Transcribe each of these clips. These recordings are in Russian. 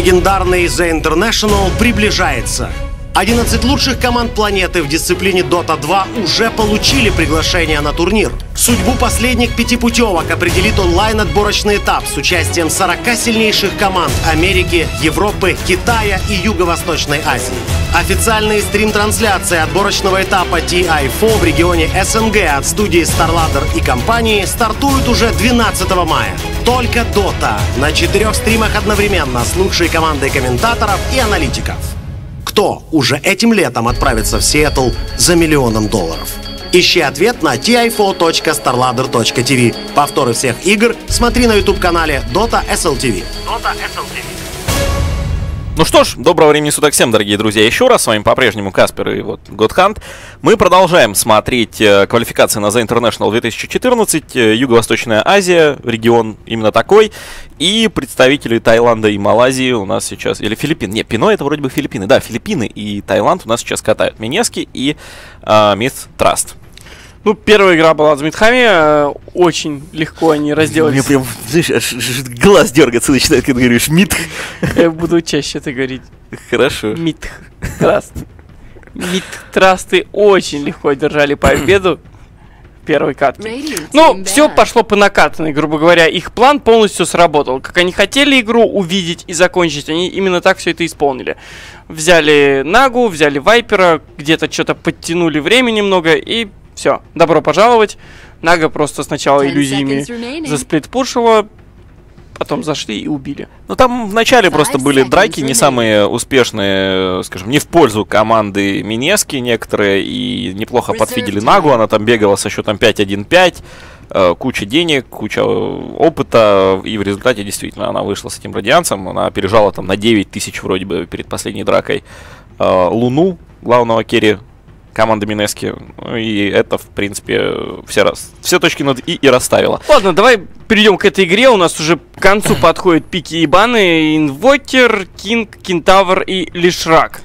Легендарный The International приближается. 11 лучших команд планеты в дисциплине Dota 2 уже получили приглашение на турнир. Судьбу последних пяти путевок определит онлайн-отборочный этап с участием 40 сильнейших команд Америки, Европы, Китая и Юго-Восточной Азии. Официальные стрим-трансляции отборочного этапа TI4 в регионе СНГ от студии StarLadder и компании стартуют уже 12 мая. Только Dota на четырех стримах одновременно с лучшей командой комментаторов и аналитиков кто уже этим летом отправится в Сиэтл за миллионом долларов. Ищи ответ на tifo.starladder.tv. Повторы всех игр смотри на YouTube-канале Dota SLTV. Dota SLTV. Ну что ж, доброго времени суток всем, дорогие друзья. Еще раз с вами по-прежнему Каспер и вот Godhunt. Мы продолжаем смотреть э, квалификации на The International 2014, э, Юго-Восточная Азия, регион именно такой. И представители Таиланда и Малайзии у нас сейчас, или Филиппин, не, Пино это вроде бы Филиппины, да, Филиппины и Таиланд у нас сейчас катают Минески и э, Мисс Траст. Ну, первая игра была с Митхами, э, очень легко они разделались. Мне прям, знаешь, глаз дергаться начинает, когда говоришь Митх. Я буду чаще это говорить. Хорошо. Митх, Траст. Митх, Трасты очень легко держали победу первой катке. Ну, все пошло по накатанной, грубо говоря. Их план полностью сработал. Как они хотели игру увидеть и закончить, они именно так все это исполнили. Взяли Нагу, взяли Вайпера, где-то что-то подтянули время немного и все, добро пожаловать. Нага просто сначала иллюзиями засплитпушила, потом зашли и убили. Ну там вначале просто были драки не самые успешные, скажем, не в пользу команды Минески некоторые, и неплохо подфидели Нагу, она там бегала со счетом 5-1-5, э, куча денег, куча опыта, и в результате действительно она вышла с этим радианцем, она опережала там на 9 тысяч вроде бы перед последней дракой э, Луну, главного керри команда Mineski. Ну, и это, в принципе, все, раз, все точки над «и» и расставила. Ладно, давай перейдем к этой игре. У нас уже к концу подходят пики и баны. Инвокер, Кинг, Кентавр и Лишрак.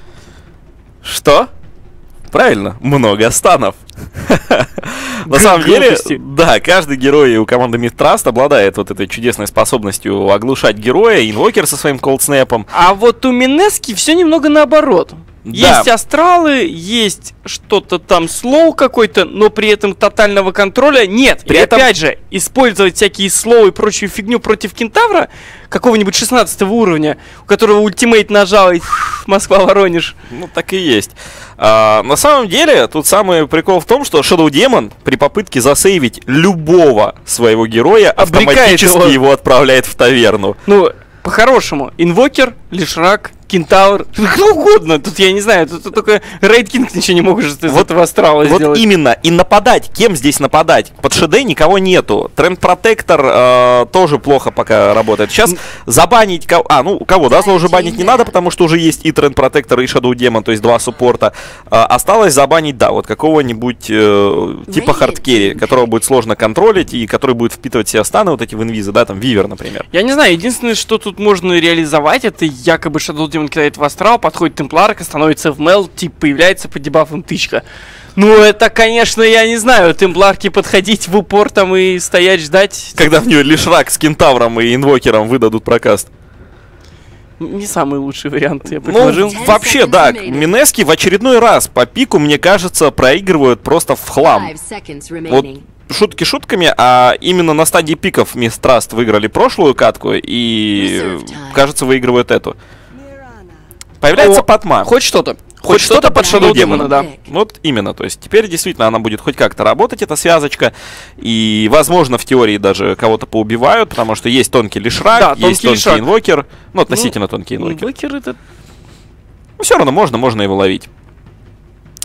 Что? Правильно, много станов. На самом деле, да, каждый герой у команды Мидтраст обладает вот этой чудесной способностью оглушать героя, инвокер со своим колдснэпом. А вот у Минески все немного наоборот. Да. Есть астралы, есть что-то там слоу какой-то, но при этом тотального контроля нет. При и этом... опять же, использовать всякие слоу и прочую фигню против кентавра какого-нибудь 16 уровня, у которого ультимейт нажал и Москва-Воронеж. Ну, так и есть. А, на самом деле, тут самый прикол в том, что Shadow Demon при попытке засейвить любого своего героя автоматически его. его отправляет в таверну. Ну, по-хорошему, инвокер, лишрак, кентавр, кто угодно. Тут я не знаю, тут, тут только Рейд Кинг ничего не может из вот, этого астрала вот сделать. Вот именно. И нападать. Кем здесь нападать? Под ШД никого нету. Тренд Протектор э, тоже плохо пока работает. Сейчас забанить кого... А, ну, кого, да, уже банить не надо, потому что уже есть и Treant Protector, и Shadow Demon, то есть два суппорта. Э, осталось забанить, да, вот какого-нибудь э, типа hard carry, которого будет сложно контролить и который будет впитывать все станы, вот эти в инвизы, да, там Weaver, например. Я не знаю, единственное, что тут можно реализовать, это якобы Shadow Demon кидает в астрал, подходит темпларка, становится в мелд, типа появляется под дебафом тычка. Ну, это, конечно, я не знаю, темпларки подходить в упор там и стоять ждать. Когда в нее лишь рак с кентавром и инвокером выдадут прокаст. Не самый лучший вариант, я предложил. Ну, вообще, да, Минески в очередной раз по пику, мне кажется, проигрывают просто в хлам. Вот шутки шутками, а именно на стадии пиков Мисс Траст выиграли прошлую катку и, кажется, выигрывают эту. Появляется О, Патма. Хоть что-то. Хоть, что-то под Shadow Демона, да. Вот именно, то есть теперь действительно она будет хоть как-то работать, эта связочка, и, возможно, в теории даже кого-то поубивают, потому что есть тонкий лишрак, да, есть тонкий, тонкий инвокер, ну, относительно ну, тонкий инвокер. Инвокер это... Ну, все равно можно, можно его ловить.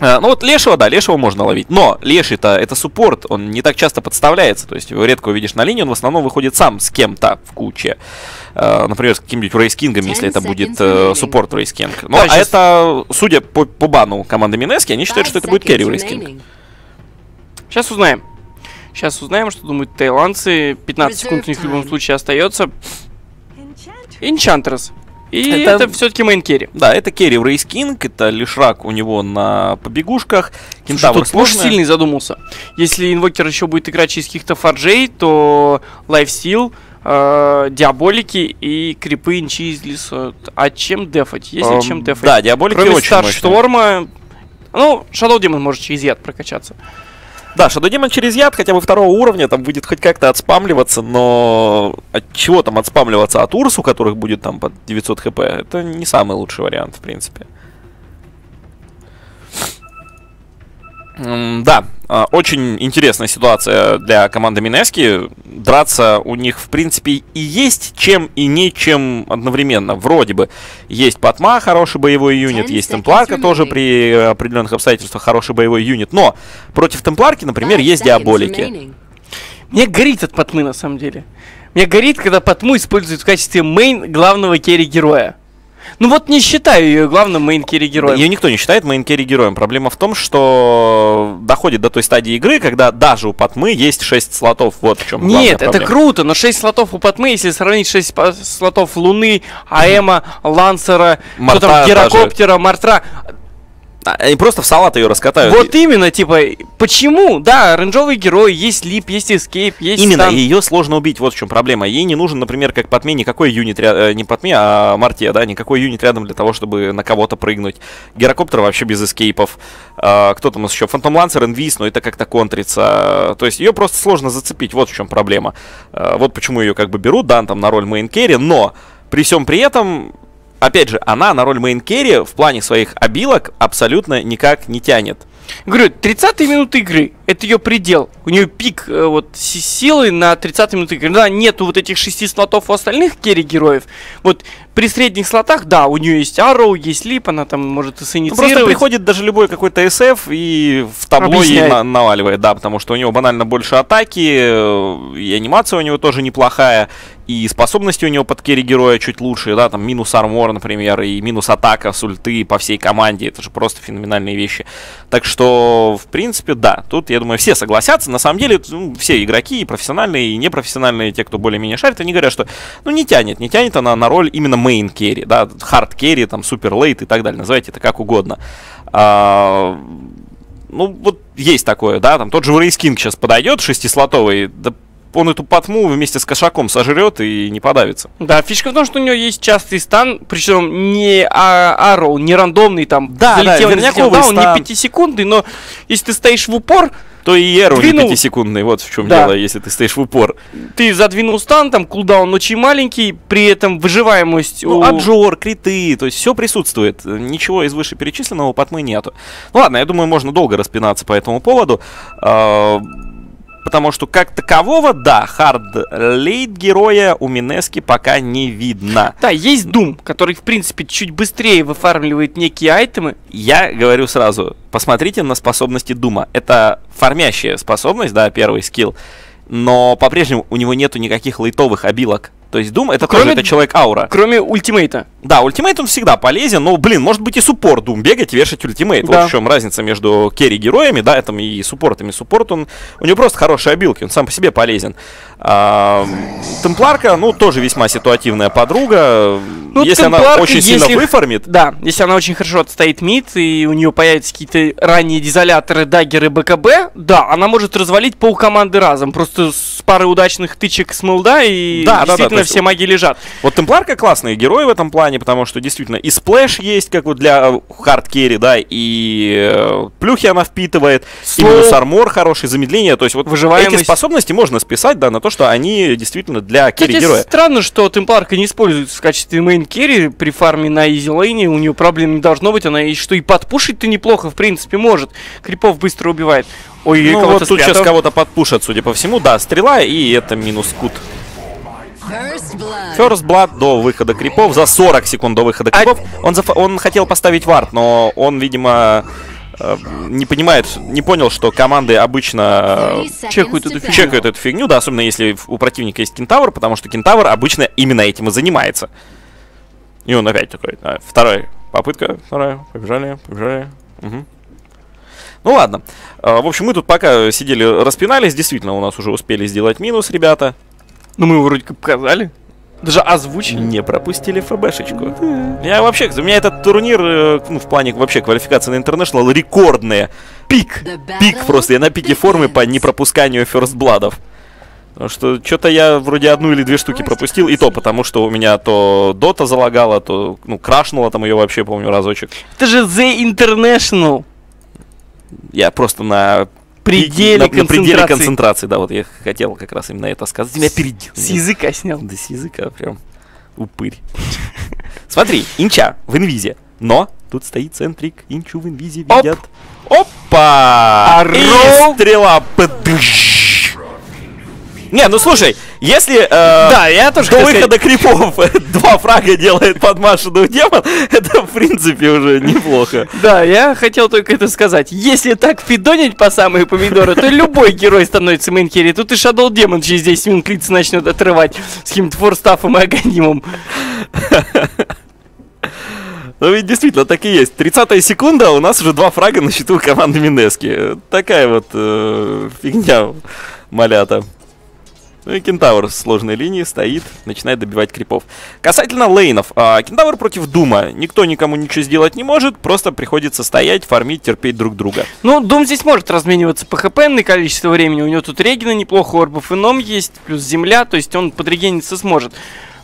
А, ну вот Лешего, да, Лешего можно ловить. Но Леший-то это суппорт, он не так часто подставляется. То есть его редко увидишь на линии, он в основном выходит сам с кем-то в куче. Э, например, с каким-нибудь Wraith Kingом, если это будет э, суппорт Wraith King. Ну, а сейчас... это, судя по, по бану команды Mineski, они считают, что это будет carry Wraith King. Сейчас узнаем. Сейчас узнаем, что думают таиландцы. 15 секунд у них в любом случае остается. Энчантрес. И это, это все-таки мейн керри. Да, это керри в Рейс Кинг, это Лишрак у него на побегушках. Кентавр Слушай, тут сильный задумался. Если инвокер еще будет играть через каких-то фарджей, то Лайфсил э, диаболики и крипы инчизлис. А чем дефать? Есть ли Эм, чем дефать? Да, диаболики Кроме очень. Старшторма, ну, Shadow Demon может через яд прокачаться. Да, Shadow Demon через яд хотя бы второго уровня там будет хоть как-то отспамливаться, но от чего там отспамливаться? От Урс, у которых будет там под 900 хп, это не самый лучший вариант, в принципе. Да, а, очень интересная ситуация для команды Минески. Драться у них, в принципе, и есть чем, и нечем одновременно. Вроде бы есть Патма, хороший боевой юнит, есть Темпларка тоже при определенных обстоятельствах хороший боевой юнит. Но против Темпларки, например, есть Диаболики. Мне горит от Патмы, на самом деле. Мне горит, когда Патму используют в качестве main главного carry-героя. Ну вот не считаю ее главным main carry-героем. Ее никто не считает main carry героем. Проблема в том, что доходит до той стадии игры, когда даже у Патмы есть 6 слотов. Вот в чем Нет, это проблема. круто, но 6 слотов у Патмы, если сравнить 6 па- слотов Луны, Аэма, Лансера, кто Марта там, Герокоптера, Мартра. А, Они просто в салат ее раскатают. Вот именно, типа, почему? Да, оранжевый герой, есть лип, есть эскейп, есть Именно, стан. ее сложно убить, вот в чем проблема. Ей не нужен, например, как Патме, никакой юнит, ря- э, не Патме, а Марте, да, никакой юнит рядом для того, чтобы на кого-то прыгнуть. Герокоптер вообще без эскейпов. А, кто там у нас еще? Фантом Лансер, Инвиз, но это как-то контрится. То есть ее просто сложно зацепить, вот в чем проблема. А, вот почему ее как бы берут, да, там на роль main carry, но при всем при этом Опять же, она на роль main carry в плане своих обилок абсолютно никак не тянет. Говорю, 30 минуты игры, это ее предел. У нее пик э, вот си- силы на 30 минут игры. Да, нету вот этих шести слотов у остальных carry-героев. Вот при средних слотах, да, у нее есть Arrow, есть Leap, она там может Ну, синициировать. просто приходит даже любой какой-то SF и в табло ей Объясняет. на- наваливает, да, потому что у него банально больше атаки, э, и анимация у него тоже неплохая, и способности у него под carry героя чуть лучше, да, там минус armor, например, и минус атака с ульты по всей команде, это же просто феноменальные вещи. Так что, в принципе, да, тут, я думаю, все согласятся, на самом деле, ну, все игроки, и профессиональные, и непрофессиональные, те, кто более-менее шарит, они говорят, что, ну, не тянет, не тянет она на роль именно main carry, да, hard carry, там, super late и так далее, называйте это как угодно. А, ну, вот есть такое, да, там тот же Wraith King сейчас подойдет, шестислотовый, да он эту потму вместе с кошаком сожрет и не подавится. Да, фишка в том, что у нее есть частый стан, причем не а, Arrow, не рандомный там. Да, да, залетел, не верняковый залетел. Да, он стан. не пятисекундный, но если ты стоишь в упор, То и Эру не Двинул. пятисекундный, вот в чем Да. дело, если ты стоишь в упор. ты задвинул стан, там кулдаун очень маленький, при этом выживаемость Ну, у... аджор, криты, то есть все присутствует. Ничего из вышеперечисленного у Патмы нету. Ну ладно, я думаю, можно долго распинаться по этому поводу. Потому что как такового, да, hard late героя у Mineski пока не видно. Да, есть Doom, который, в принципе, чуть быстрее выфармливает некие айтемы. Я говорю сразу, посмотрите на способности Дума. Это фармящая способность, да, первый скилл. Но по-прежнему у него нету никаких лейтовых обилок. То есть Дум это Кроме- тоже это человек-аура. Кроме ультимейта. Да, ультимейт он всегда полезен, но, блин, может быть и суппорт Дум бегать и вешать ультимейт. Да. Вот в чем разница между carry-героями, да, там и суппортами. Суппорт, он, у него просто хорошие обилки, он сам по себе полезен. А, Темпларка, ну, тоже весьма ситуативная подруга. Ну, если она очень сильно если- выфармит, Да, если она очень хорошо отстоит мид, и у нее появятся какие-то ранние дезоляторы, даггеры, БКБ, да, она может развалить пол команды разом. Просто с парой удачных тычек с мелда, и Да, да, да, есть- все маги лежат. Вот Темпларка классный герой в этом плане, потому что действительно и splash есть, как вот для hard carry, да, и э, плюхи она впитывает, и Slow. минус армор хороший, замедление, то есть вот Выживаемость. эти способности можно списать, да, на то, что они действительно для carry Кстати, героя. странно, что Темпларка не используется в качестве main carry при фарме на easy лейне, у нее проблем не должно быть, она и что и подпушить-то неплохо, в принципе, может. Крипов быстро убивает. Ой, Ну вот тут сейчас спрятал. кого-то подпушат, судя по всему, да, стрела, и это минус кут. First blood. First Blood до выхода крипов, за 40 секунд до выхода А- крипов. Он, заф- он хотел поставить вард, но он, видимо, э, не понимает, не понял, что команды обычно 30 э, чекают эту фигню. чекают эту фигню, да, особенно если у противника есть кентавр, потому что кентавр обычно именно этим и занимается. И он опять такой, а, вторая попытка, вторая, побежали, побежали. Мгм. Ну ладно. А, В общем, мы тут пока сидели, распинались, действительно, у нас уже успели сделать минус, ребята. Ну мы его вроде как показали. Даже озвучили. Не пропустили ФБшечку. Я вообще, у меня этот турнир, э, ну, в плане вообще квалификации на International рекордная. Пик. Пик просто. Я на пике формы по непропусканию ферстбладов. Потому что что-то я вроде одну или две штуки пропустил, и то потому, что у меня то Дота залагала, то, ну, крашнула там ее вообще, помню, разочек. Это же The International. Я просто на Пределе на, на пределе концентрации. концентрации, да, вот я хотел как раз именно это сказать. Меня опередил. С языка снял. Да с языка прям упырь. Смотри, инча в инвизе. Но тут стоит центрик, инчу в инвизе Оп. видят. Опа! А И стрела. Не, ну слушай, если э, Да, я тоже до выхода крипов два фрага делает подмашенный демон, это в принципе уже неплохо. Да, я хотел только это сказать. Если так фидонить по самые помидоры, то любой герой становится main carry. Тут и Shadow Demon через 10 минут лица начнет отрывать с каким-то форстафом и аганимом. Ну ведь действительно так и есть. 30 секунда, а у нас уже два фрага на счету команды Минески. Такая вот э, фигня малята. Ну и Кентавр с сложной линии стоит, начинает добивать крипов. Касательно лейнов. а, Кентавр против Дума. Никто никому ничего сделать не может, просто приходится стоять, фармить, терпеть друг друга. Ну, Дум здесь может размениваться по хп на количество времени. У него тут регина неплохо, орбов и ном есть, плюс земля, то есть он подрегениться сможет.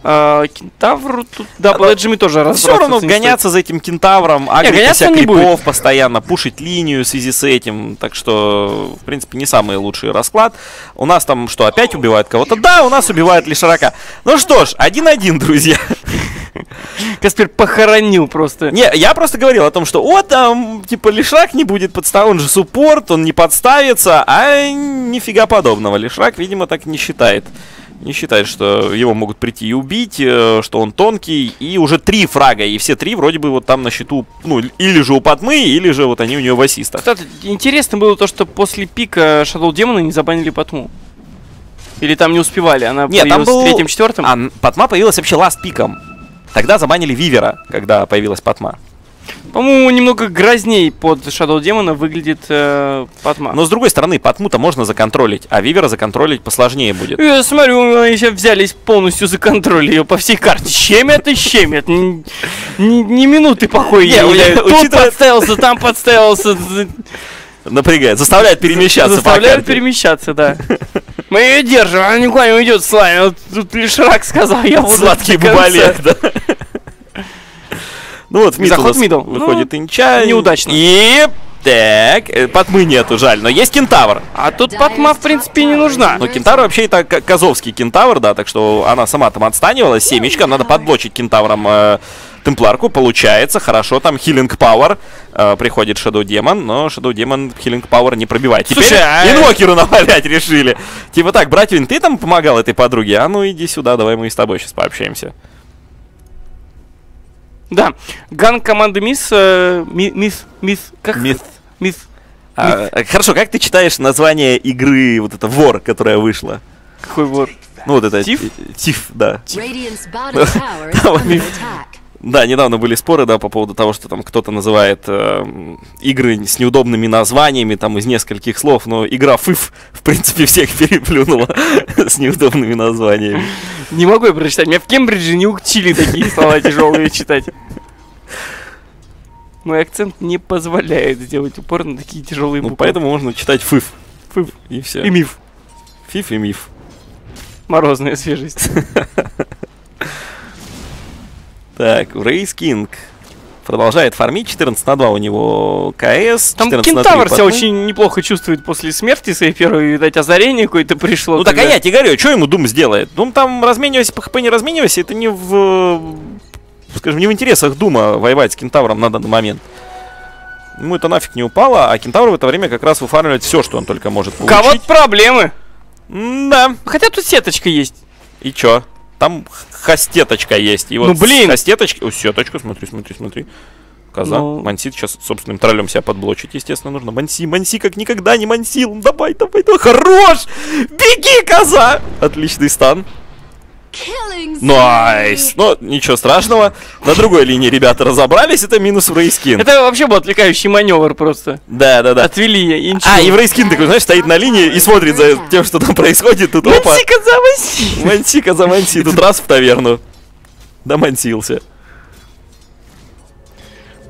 А, Кентавру тут, да, по эджами тоже Все равно гоняться за этим кентавром, агрить себя крипов постоянно, пушить линию в связи с этим. Так что, в принципе, не самый лучший расклад. У нас там что, опять убивают кого-то? Да, у нас убивают Лишарака. Ну что ж, один-один, друзья. Каспер похоронил просто. Не, я просто говорил о том, что о, там, типа, Лишрак не будет подставлен, он же суппорт, он не подставится, а нифига подобного. Лишрак, видимо, так не считает. Не считает, что его могут прийти и убить, э, что он тонкий, и уже три фрага, и все три вроде бы вот там на счету, ну, или же у Падмы, или же вот они у нее в ассистах. Кстати, интересно было то, что после пика Shadow Демона не забанили Патму. Или там не успевали, она Нет, там был... в третьем, четвертом. А Патма появилась вообще ласт пиком. Тогда забанили Вивера, когда появилась Патма. По-моему, немного грозней под Shadow Демона выглядит э, Патма. Но с другой стороны, Патму-то можно законтролить, а Вивера законтролить посложнее будет. Я смотрю, они сейчас взялись полностью за контроль ее по всей карте. Щемят и щемят. Ни, ни- ни минуты покоя Не, не уделяют. Тут учитывая- подставился, там подставился. Напрягает, заставляет перемещаться карте. перемещаться, да. Мы ее держим, она никуда не уйдет с вами. Тут лишь рак сказал, я буду Сладкий бубалек, да. Ну вот, в мид у Заход мидл. выходит Ну, Инча. неудачно. И... Так, э, Патмы нету, жаль, но есть Кентавр. А тут Патма, в принципе, не нужна. Но Кентавр вообще это к- Казовский Кентавр, да, так что она сама там отстанивалась. Семечка, надо подблочить Кентавром э, Темпларку, получается, хорошо, там Хиллинг Пауэр, э, приходит Shadow Демон, но Shadow Демон Хиллинг Пауэр не пробивает. Теперь Слушай, а- инвокеру навалять решили. Типа так, братвин, ты там помогал этой подруге, а ну иди сюда, давай мы и с тобой сейчас пообщаемся. Да, ган команды Мисс... э, ми- Мисс... Мисс... Как? Мисс. Мисс... А, э, хорошо, как ты читаешь название игры, вот это вор, которая вышла? Какой вор? Ну вот это Тиф? Тиф, да. Radiant's Да, недавно были споры, да, по поводу того, что там кто-то называет э, игры с неудобными названиями, там из нескольких слов, но игра ФИФ, в принципе, всех переплюнула с неудобными названиями. Не могу я прочитать. Меня в Кембридже не учили такие слова тяжелые читать. Мой акцент не позволяет сделать упор на такие тяжелые Ну, буквы. поэтому можно читать ФИФ. Фыф. И все. И миф. ФИФ и МИФ. Морозная свежесть. Так, Рейс Кинг продолжает фармить. 14 на 2 у него КС. Там 14 на 3 кентавр себя очень неплохо чувствует после смерти своей первой, видать, озарение какое-то пришло. Ну так а я тебе говорю, что ему Дум сделает? Дум там разменивайся по ХП не разменивайся, это не в, скажем, не в интересах Дума воевать с Кентавром на данный момент. Ему это нафиг не упало, а Кентавр в это время как раз выфармливает все, что он только может У кого-то получить. проблемы. Да. Хотя тут сеточка есть. И чё? Там хостеточка есть. И вот Ну, блин! хостеточки... О, сеточка, смотри, смотри, смотри. Коза. Ну. Мансит сейчас собственным троллем себя подблочить, естественно, нужно. Манси, манси, как никогда не мансил. Давай, давай, давай. Хорош! Беги, коза! Отличный стан. Nice! Но ничего страшного. На другой линии ребята разобрались, это минус Wraith King. Это вообще был отвлекающий маневр просто. Да, да, да. Отвели инчу. А, и Wraith King такой, знаешь, стоит на линии и смотрит за тем, что там происходит. Тут опа. Мансика за Манси. Мансика за манси. Тут раз в таверну. Домансился.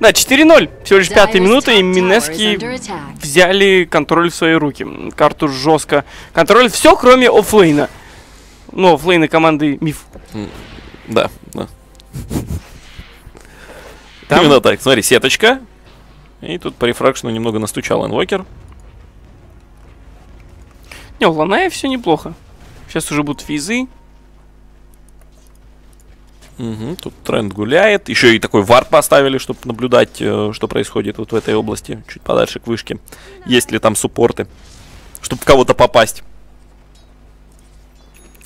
Да, 4-0. Всего лишь пятая минута, и Минески взяли контроль в свои руки. Карту жестко. Контроль все, кроме оффлейна. Ну, оффлейна команды MiTH. Да, да. Там- Именно так. Смотри, сеточка. И тут по рефракшену немного настучал инвокер. Не, у Ланая все неплохо. Сейчас уже будут фейзы. Мгм, тут трент гуляет. Еще и такой вард поставили, чтобы наблюдать, э, что происходит вот в этой области, чуть подальше к вышке. Есть ли там суппорты, чтобы в кого-то попасть.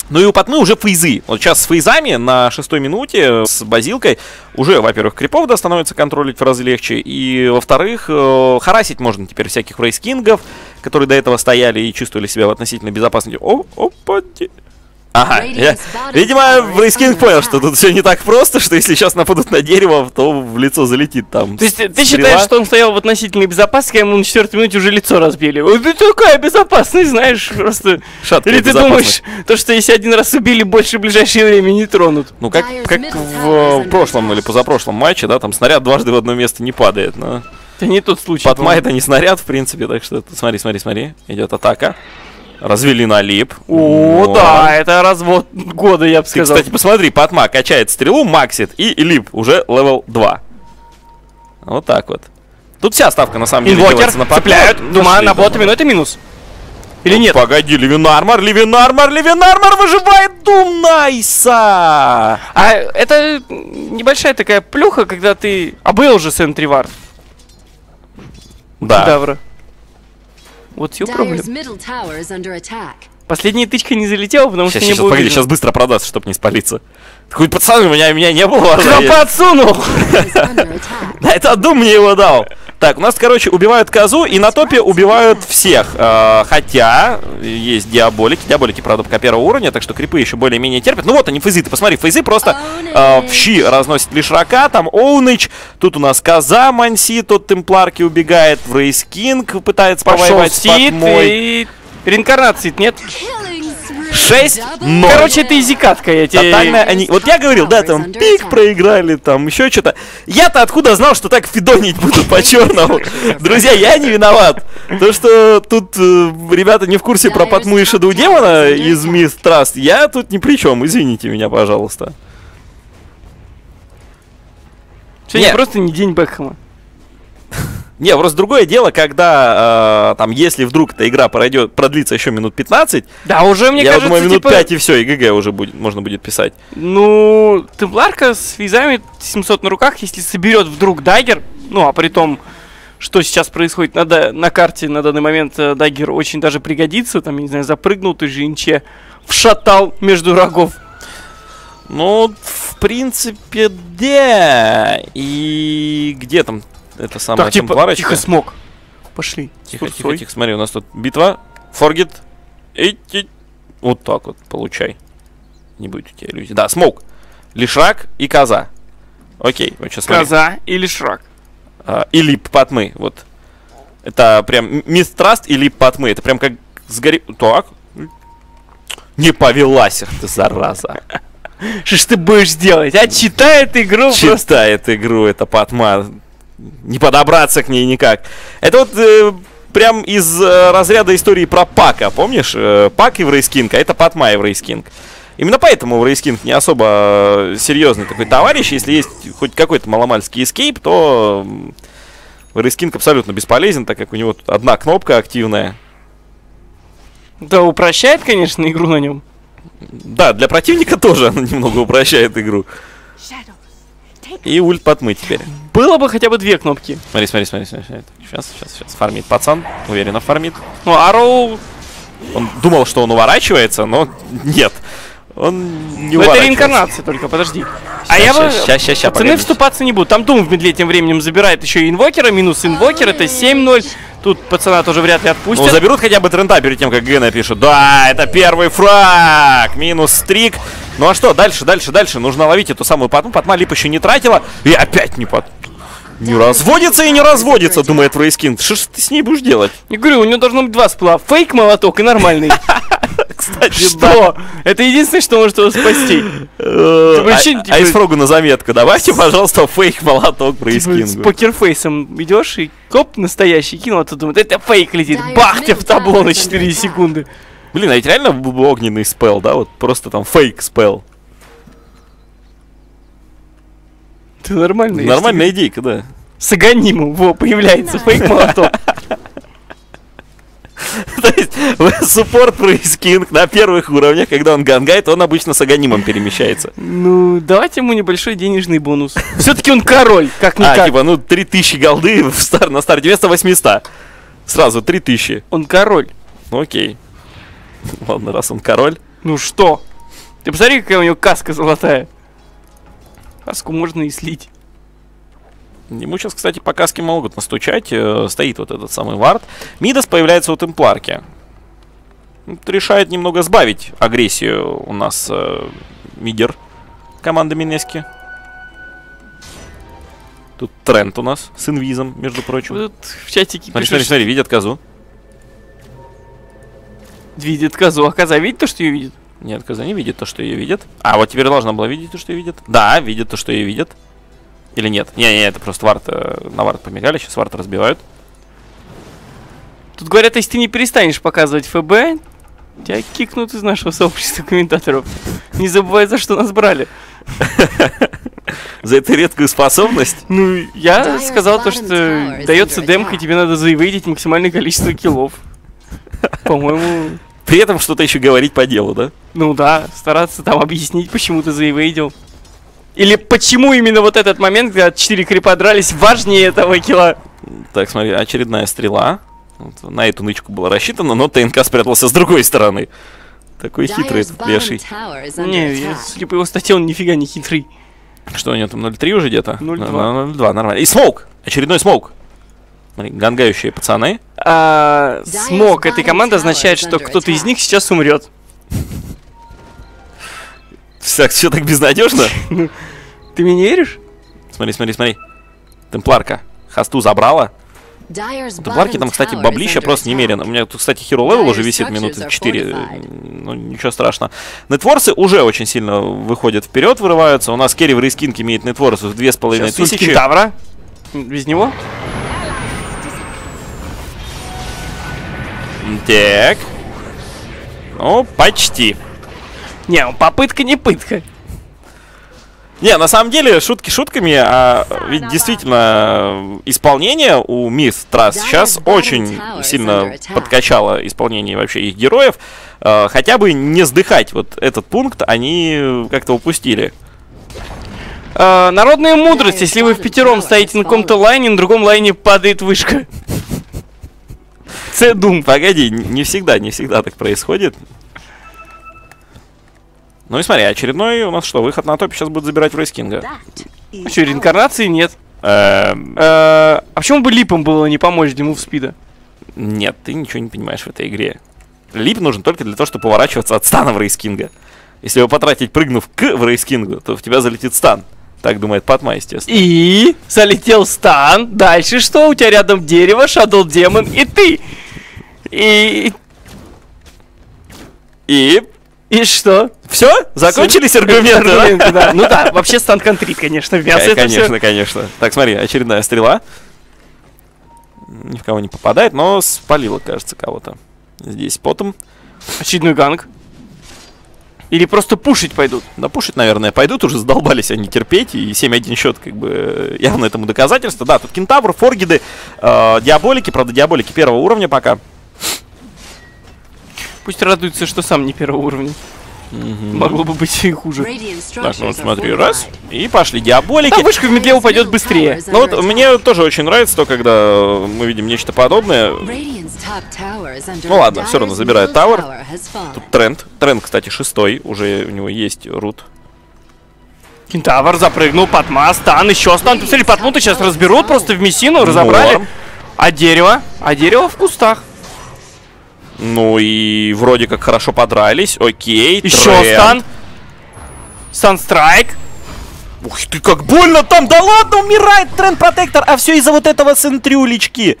Ну и у Патмы уже фейзы. Вот сейчас с фейзами на шестой минуте с базилкой уже, во-первых, крипов да, становится контролить в раз легче. И, во-вторых, э, харасить можно теперь всяких рейскингов, которые до этого стояли и чувствовали себя в относительной безопасности. О, опа, Ага, я, видимо, в Рейскинг понял, что тут все не так просто, что если сейчас нападут на дерево, то в лицо залетит там. То есть ты- ты стрела. считаешь, что он стоял в относительной безопасности, когда ему на четвертой минуте уже лицо разбили? Ой, ты такая безопасность, знаешь, просто... Шаткая Или ты думаешь, то, что если один раз убили, больше в ближайшее время не тронут? Ну, как, как в, э, прошлом или позапрошлом матче, да, там снаряд дважды в одно место не падает, но... Это не тот случай. По-моему. это не снаряд, в принципе, так что смотри, смотри, смотри, идет атака. Развели на leap. О, Вот. да, это развод года, я бы Ты, сказал. кстати, посмотри, Патма качает стрелу, максит, и leap уже level 2. Вот так вот. Тут вся ставка, на самом деле, Инвокер делается на цепляют, шли, на ботами, но это минус. Или нет? Погоди, Левинармор, Левинармор, Левинармор выживает Дум Найса! А это небольшая такая плюха, когда ты... А был же Сентривар. Да. What's your Dyer's problem? Dyer's middle tower is under attack. Последняя тычка не залетела, потому Сейчас, что не сейчас, было погоди, сейчас быстро продастся, чтобы не спалиться. Хоть пацаны, у меня, меня не было Кто подсунул? Да, это Дум мне его дал. Так, у нас, короче, убивают козу и на топе убивают всех. Э, хотя есть диаболики. Диаболики, правда, пока первого уровня, так что крипы еще более-менее терпят. Ну вот они, фейзы, ты посмотри, фейзы просто э, в щи разносят лишь рака, там Оуныч, тут у нас коза Манси, тот темпларки убегает, в Рейс Кинг пытается Пошел повоевать с и... Реинкарнации нет. Killing spree. Шесть Double ноль. Короче, это изикатка, я тебе... Тотально они... Вот я говорил, да, там пик проиграли, там еще что-то. Я-то откуда знал, что так фидонить будут по-черному? Друзья, я не виноват. То, что тут э, ребята не в курсе про Патму и Шаду Демона из Мисс Траст, я тут ни при чем. Извините меня, пожалуйста. Сегодня Нет. просто не день Бекхэма. Не, просто другое дело, когда э, там, если вдруг эта игра пройдет, продлится еще минут 15, Да, уже, мне я кажется, думаю, минут типа... 5 и все, и GG уже будет, можно будет писать. Ну, Темпларка с фейзами 700 на руках, если соберет вдруг дагер, ну, а при том, что сейчас происходит на, на карте на данный момент, э, дагер очень даже пригодится, там, я не знаю, запрыгнул к той же инче, вшатал между рогов. Ну, в принципе, да. И где там это самая так, типа, тихо, смог. Пошли. Тихо, тихо, Сурсой. тихо, смотри, у нас тут битва. Форгет. Эти. Вот так вот, получай. Не будет у тебя иллюзий. Да, смоук. Лишрак и коза. Окей, вот сейчас смотри. Коза или шрак. А, и лип патмы, вот. Это прям мистраст и лип патмы. Это прям как сгори... Так. Не повелась ты, зараза. Что ж ты будешь делать? А читает игру просто. Читает игру эта патма. Не подобраться к ней никак. Это вот э, прям из э, разряда истории про Пака. Помнишь? Э, Пак и Wraith King, а это Патма и Wraith King. Именно поэтому Wraith King не особо э, серьезный такой товарищ. Если есть хоть какой-то маломальский escape, то Wraith King абсолютно бесполезен, так как у него тут одна кнопка активная. Да, упрощает, конечно, игру на нем. Да, для противника тоже она немного упрощает игру. И ульт Патмы теперь. Было бы хотя бы две кнопки. Смотри, смотри, смотри, смотри. смотри. Сейчас, сейчас, сейчас. Фармит пацан. Уверенно фармит. Ну, Арроу... Он думал, что он уворачивается, но нет. Он не Ну, это реинкарнация только, подожди. а я бы... ща, ща, ща, Пацаны вступаться не будут. Там Дум в медле тем временем забирает еще и инвокера. Минус инвокер, это 7-0. Тут пацана тоже вряд ли Ну, отпустят. заберут хотя бы трента перед тем, как Г напишут. Да, это первый фраг. Минус стрик. Ну а что, дальше, дальше, дальше. Нужно ловить эту самую патму. Патма лип еще не тратила. И опять не под... Не разводится и не разводится, думает Рейскин. Что ж ты с ней будешь делать? Я говорю, у него должно быть два спла. Фейк молоток и нормальный. Кстати, Что? Это единственное, что может его спасти. Э, Ты вообще, а- типа- Айсфрогу на заметку. Давайте, пожалуйста, фейк молоток про Типа, с покерфейсом идешь и коп настоящий кинул, а ты думаешь, это фейк летит. Бах, тебе в табло на там 4 да. секунды. Блин, а ведь реально был бы огненный спел, да? Вот просто там фейк спел. Ты нормально. я Нормальная идейка, да. С аганимом, во, появляется фейк молоток. То есть суппорт про Искинг на первых уровнях, когда он гангает, он обычно с аганимом перемещается. Ну, давайте ему небольшой денежный бонус. Все-таки он король, А, как-никак. типа, ну, 3000 голды в стар, на старте вместо 800. Сразу 3000. Он король. Ну, окей. Ладно, раз он король. Ну что? Ты посмотри, какая у него каска золотая. Каску можно и слить. Ему сейчас, кстати, по каске могут настучать. э, Стоит вот этот самый вард. Мидас появляется у темпларки. Решает немного сбавить агрессию у нас э, мидер команды Минески. Тут тренд у нас с инвизом, между прочим. Тут в чатике Смотри, пишут, смотри, смотри, видят козу. видит козу, а коза видит то, что ее видит? Нет, коза не видит то, что ее видит. А вот теперь должна была видеть то, что ее видит. Да, видит то, что ее видит. Или нет? Не-не, это просто вард, э, на вард помигали, сейчас вард разбивают. Тут говорят, если ты не перестанешь показывать ФБ, тебя кикнут из нашего сообщества комментаторов. Не забывай, за что нас брали. За эту редкую способность. Ну, я сказал то, что дается демка, attack. тебе надо заявить максимальное количество киллов. По-моему, При этом что-то еще говорить по делу, да? ну да, стараться там объяснить, почему ты заевейдил. Или почему именно вот этот момент, когда 4 крипа дрались, важнее этого килла. Так, смотри, очередная стрела. Вот на эту нычку была рассчитана, но ТНК спрятался с другой стороны. Такой хитрый этот леший. Не, я, судя по его статье, он нифига не хитрый. Что у него там 0.3 уже где-то? 0.2. Ну, 0.2, нормально. И smoke! Очередной smoke. Смотри, гангающие пацаны. А, smoke этой команды означает, что кто-то из них сейчас умрет. Все, все так безнадежно. Ты мне не веришь? Смотри, смотри, смотри. Темпларка. Хасту забрала. Темпларки там, кстати, баблища просто немерено. У меня тут, кстати, hero level Dire уже висит минуты are 4. fortified. Ну, ничего страшного. Нетворсы уже очень сильно выходят вперед, вырываются. У нас carry Wraith King имеет нетворсов в 2500. Сейчас ульт кентавра. Без него? Так. Ну, почти. Не, ну, попытка не пытка. Не, на самом деле, шутки шутками, а ведь действительно э, исполнение у Мисс Трасс сейчас очень сильно подкачало исполнение вообще их героев. Э, Хотя бы не сдыхать вот этот пункт они как-то упустили. А, народная мудрость, если вы в пятером стоите на каком-то лайне, на другом лайне падает вышка. Це дум. Погоди, не всегда, не всегда так происходит. Ну и смотри, очередной у нас что, выход на топе сейчас будет забирать в Рейскинга. А что, реинкарнации нет? Эм, Э, А почему бы липом было не помочь Диму в спида? Нет, ты ничего не понимаешь в этой игре. Лип нужен только для того, чтобы поворачиваться от стана в Рейскинга. Если его потратить, прыгнув к в Рейскингу, то в тебя залетит стан. Так думает Патма, естественно. И залетел стан. Дальше что? У тебя рядом дерево, Шадл Демон и ты. И... И И что? все? Закончились аргументы, да? Аргументы, да. Ну да, вообще стан контрит, конечно, мясо. Конечно, конечно. Так, смотри, очередная стрела. Ни в кого не попадает, но спалила, кажется, кого-то. Здесь потом. Очередной ганг. Или просто пушить пойдут. Да пушить, наверное, пойдут, уже задолбались они терпеть, и 7-1 счет, как бы, э, явно этому доказательство. Да, тут кентавр, форгиды, э, диаболики, правда, диаболики первого уровня пока. Пусть радуется, что сам не первого уровня. Могло бы быть и хуже. Так, ну вот смотри, раз, и пошли диаболики. А вышка в медле упадет быстрее. Ну вот мне тоже очень нравится то, когда мы видим нечто подобное. Ну ладно, все равно забирает тауэр. Тут тренд. Тренд, кстати, шестой. Уже у него есть рут. Кентавр запрыгнул, Патма, стан, еще стан. Посмотри, Патму-то сейчас разберут просто в мессину, разобрали. Норм. А дерево? А дерево в кустах. Ну и вроде как хорошо подрались. Окей. Еще тренд. стан. Санстрайк. Ух ты, как больно там! Да ладно, умирает тренд протектор! А все из-за вот этого центрюлечки.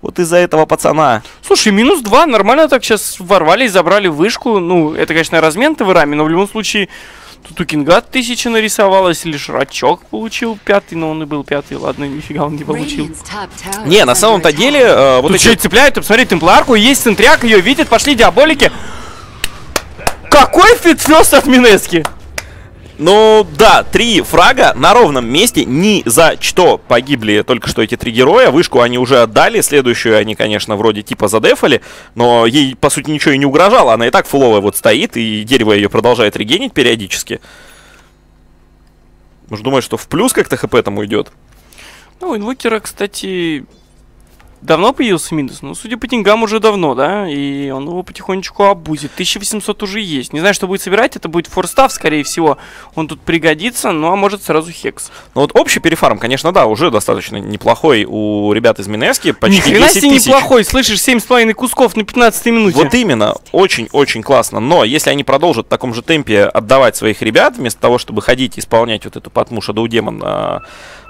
Вот из-за этого пацана. Слушай, минус два, нормально так сейчас ворвались, забрали вышку. Ну, это, конечно, размен в раме, но в любом случае, Тут у Кинга тысяча нарисовалась, или Шрачок получил пятый, но он и был пятый, ладно, нифига он не получил. Не, на самом-то деле, э, вот эти... цепляют, посмотри, темпларку, есть центряк, ее видят, пошли диаболики. Какой feed fest от Минески? Ну да, три фрага на ровном месте, ни за что погибли только что эти три героя. Вышку они уже отдали, следующую они, конечно, вроде типа задефали, но ей, по сути, ничего и не угрожало. Она и так фуловая вот стоит, и дерево ее продолжает регенить периодически. Может, думаешь, что в плюс как-то хп там уйдет? Ну, инвокера, кстати, Давно появился минус? Ну, судя по деньгам, уже давно, да? И он его потихонечку обузит. 1800 уже есть. Не знаю, что будет собирать. Это будет форстав, скорее всего. Он тут пригодится, ну, а может сразу хекс. Ну, вот общий перефарм, конечно, да, уже достаточно неплохой у ребят из Минески. Почти Ни хрена 10 себе неплохой. Слышишь, 7,5 кусков на 15 минуте. Вот именно, очень-очень классно. Но если они продолжат в таком же темпе отдавать своих ребят, вместо того, чтобы ходить и исполнять вот эту потму Shadow Demon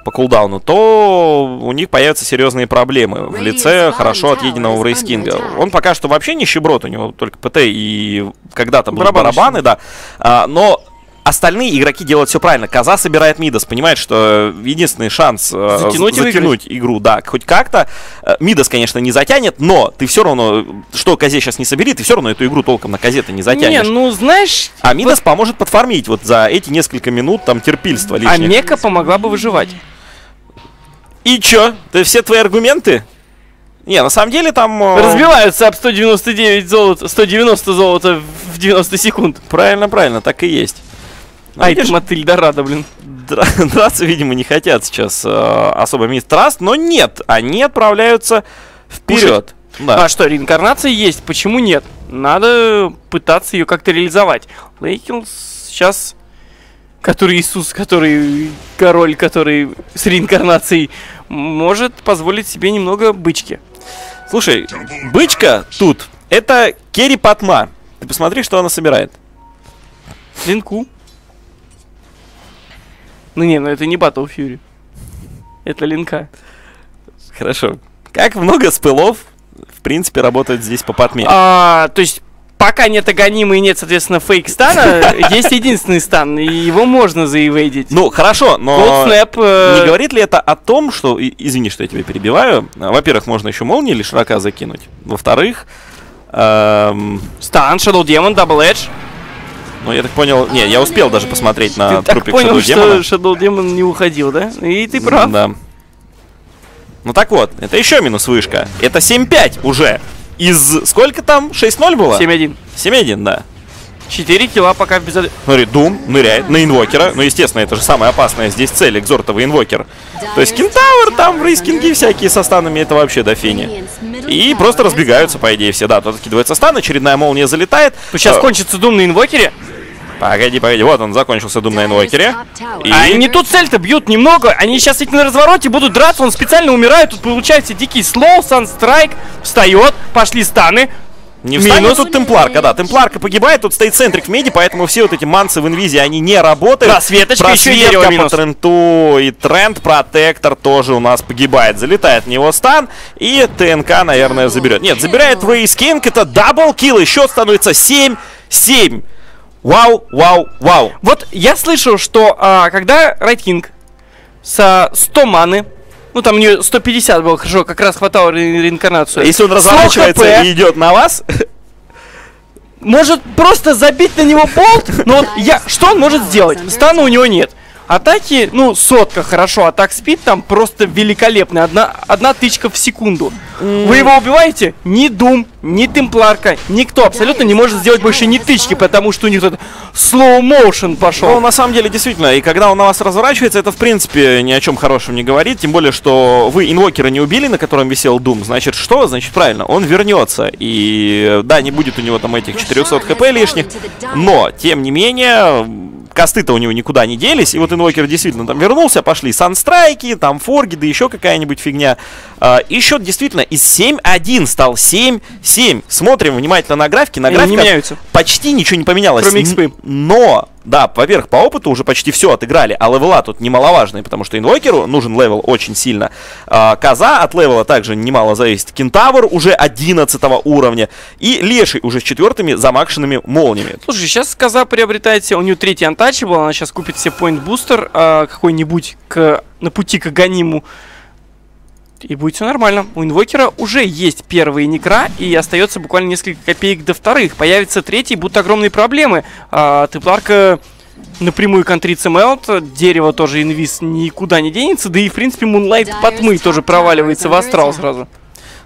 по кулдауну, то у них появятся серьезные проблемы в лице хорошо отъеденного Рейскинга. Он пока что вообще нищеброд, у него только ПТ и когда-то Барабаны барабаны, да. А, но остальные игроки делают все правильно. Коза собирает Мидас, понимает, что единственный шанс э, Затянуть затянуть игру, да, хоть как-то. Э, Мидас, конечно, не затянет, но ты все равно, что Козе сейчас не собери, ты все равно эту игру толком на Козе-то не Не, затянешь. ну, знаешь... А Мидас поможет подфармить вот за эти несколько минут там терпильства А лишних. Мека помогла бы выживать. И чё? Это все твои аргументы? Не, на самом деле там... э, Разбиваются об 199 золота, 190 золота в 90 секунд. Правильно, правильно, так и есть. Ну, Ай, видишь, ты мотыль Дорадо, блин. дра- драться, видимо, не хотят сейчас э, особо Мисс Траст, но нет, они отправляются вперед. Да. А что, реинкарнация есть, почему нет? Надо пытаться ее как-то реализовать. Лейкилс сейчас, который Иисус, который король, который с реинкарнацией, может позволить себе немного бычки. Слушай, бычка тут, это Керри Патма. Ты посмотри, что она собирает. Линку. Ну не, ну это не Battle Fury. Это линка. Хорошо. Как много спылов, в принципе, работает здесь по Патме? А, то есть, пока нет Аганима и нет, соответственно, фейк стана, есть единственный стан, и его можно заивейдить. Ну, хорошо, но... Snap, э, Не говорит ли это о том, что... Извини, что я тебя перебиваю. А, Во-первых, можно еще молнии или широка закинуть. Во-вторых, эм, Стан, Shadow Demon, Double Edge. Ну, я так понял... Не, я успел даже посмотреть на ты трупик понял, Shadow что Demon. Shadow Demon не уходил, да? И ты прав. Да. Ну так вот, это еще минус вышка. Это 7-5 уже. Из... Сколько там? 6-0 было? 7-1. 7-1, да. 4 килла пока без... Смотри, Дум ныряет на инвокера. Ну, естественно, это же самая опасная здесь цель, экзортовый инвокер. То есть кентавр, там рейскинги всякие со станами, это вообще до фени. И просто разбегаются, по идее, все. Да, тут откидывается стан, очередная молния залетает. Сейчас Э, кончится Дум на инвокере. Погоди, погоди, вот он закончился Дум на инвокере. И... А они тут цель-то бьют немного. Они сейчас эти на развороте будут драться. Он специально умирает. Тут получается дикий slow, sunstrike. Встает. Пошли станы. Не встанет Минус. тут темпларка, да. Темпларка погибает, тут стоит центрик в меди, поэтому все вот эти мансы в инвизе, они не работают. Просветочка, еще и дерево Просветка минус. по тренту и Treant Protector тоже у нас погибает. Залетает в него стан, и ТНК, наверное, заберет. Нет, забирает Wraith King, это double kill, и счет становится 7-7. Вау, вау, вау. Вот я слышал, что а, когда Райт Кинг со 100 маны, ну там у нее 150 было, хорошо, как раз хватало ре- реинкарнацию. Если он разворачивается и идет на вас, может просто забить на него болт, но вот я, что он может сделать? Стана у него нет. Атаки, ну, сотка хорошо, атак спид там просто великолепный. Одна, одна тычка в секунду. Вы его убиваете? Ни Дум, ни Темпларка, никто абсолютно не может сделать больше ни тычки, потому что у них тут slow motion Ну, пошел. на самом деле, действительно, и когда он на вас разворачивается, это, в принципе, ни о чем хорошем не говорит. Тем более, что вы инвокера не убили, на котором висел Дум. Значит, что? Значит, правильно, он вернется. И, да, не будет у него там этих 400 хп лишних. Но, тем не менее, касты-то у него никуда не делись. И вот инвокер действительно там вернулся, пошли санстрайки, там форги, да еще какая-нибудь фигня. А, и счет действительно из 7-1 стал 7-7. Смотрим внимательно на графики. На графиках почти ничего не поменялось. Кроме XP. Но Да, во-первых, по опыту уже почти все отыграли, а левела тут немаловажные, потому что инвокеру нужен левел очень сильно. А, Коза от левела также немало зависит. Кентавр уже 11 уровня. И Леший уже с четвертыми замакшенными молниями. Слушай, сейчас Коза приобретает себе, у нее третий антачебл, она сейчас купит себе point бустер а, какой-нибудь к, на пути к Аганиму. И будет все нормально. У инвокера уже есть первые некра, и остается буквально несколько копеек до вторых. Появится третий, будут огромные проблемы. А, Тепларка напрямую контрится Мелт, дерево тоже инвиз никуда не денется, да и в принципе Мунлайт по тьмы тоже проваливается в астрал сразу.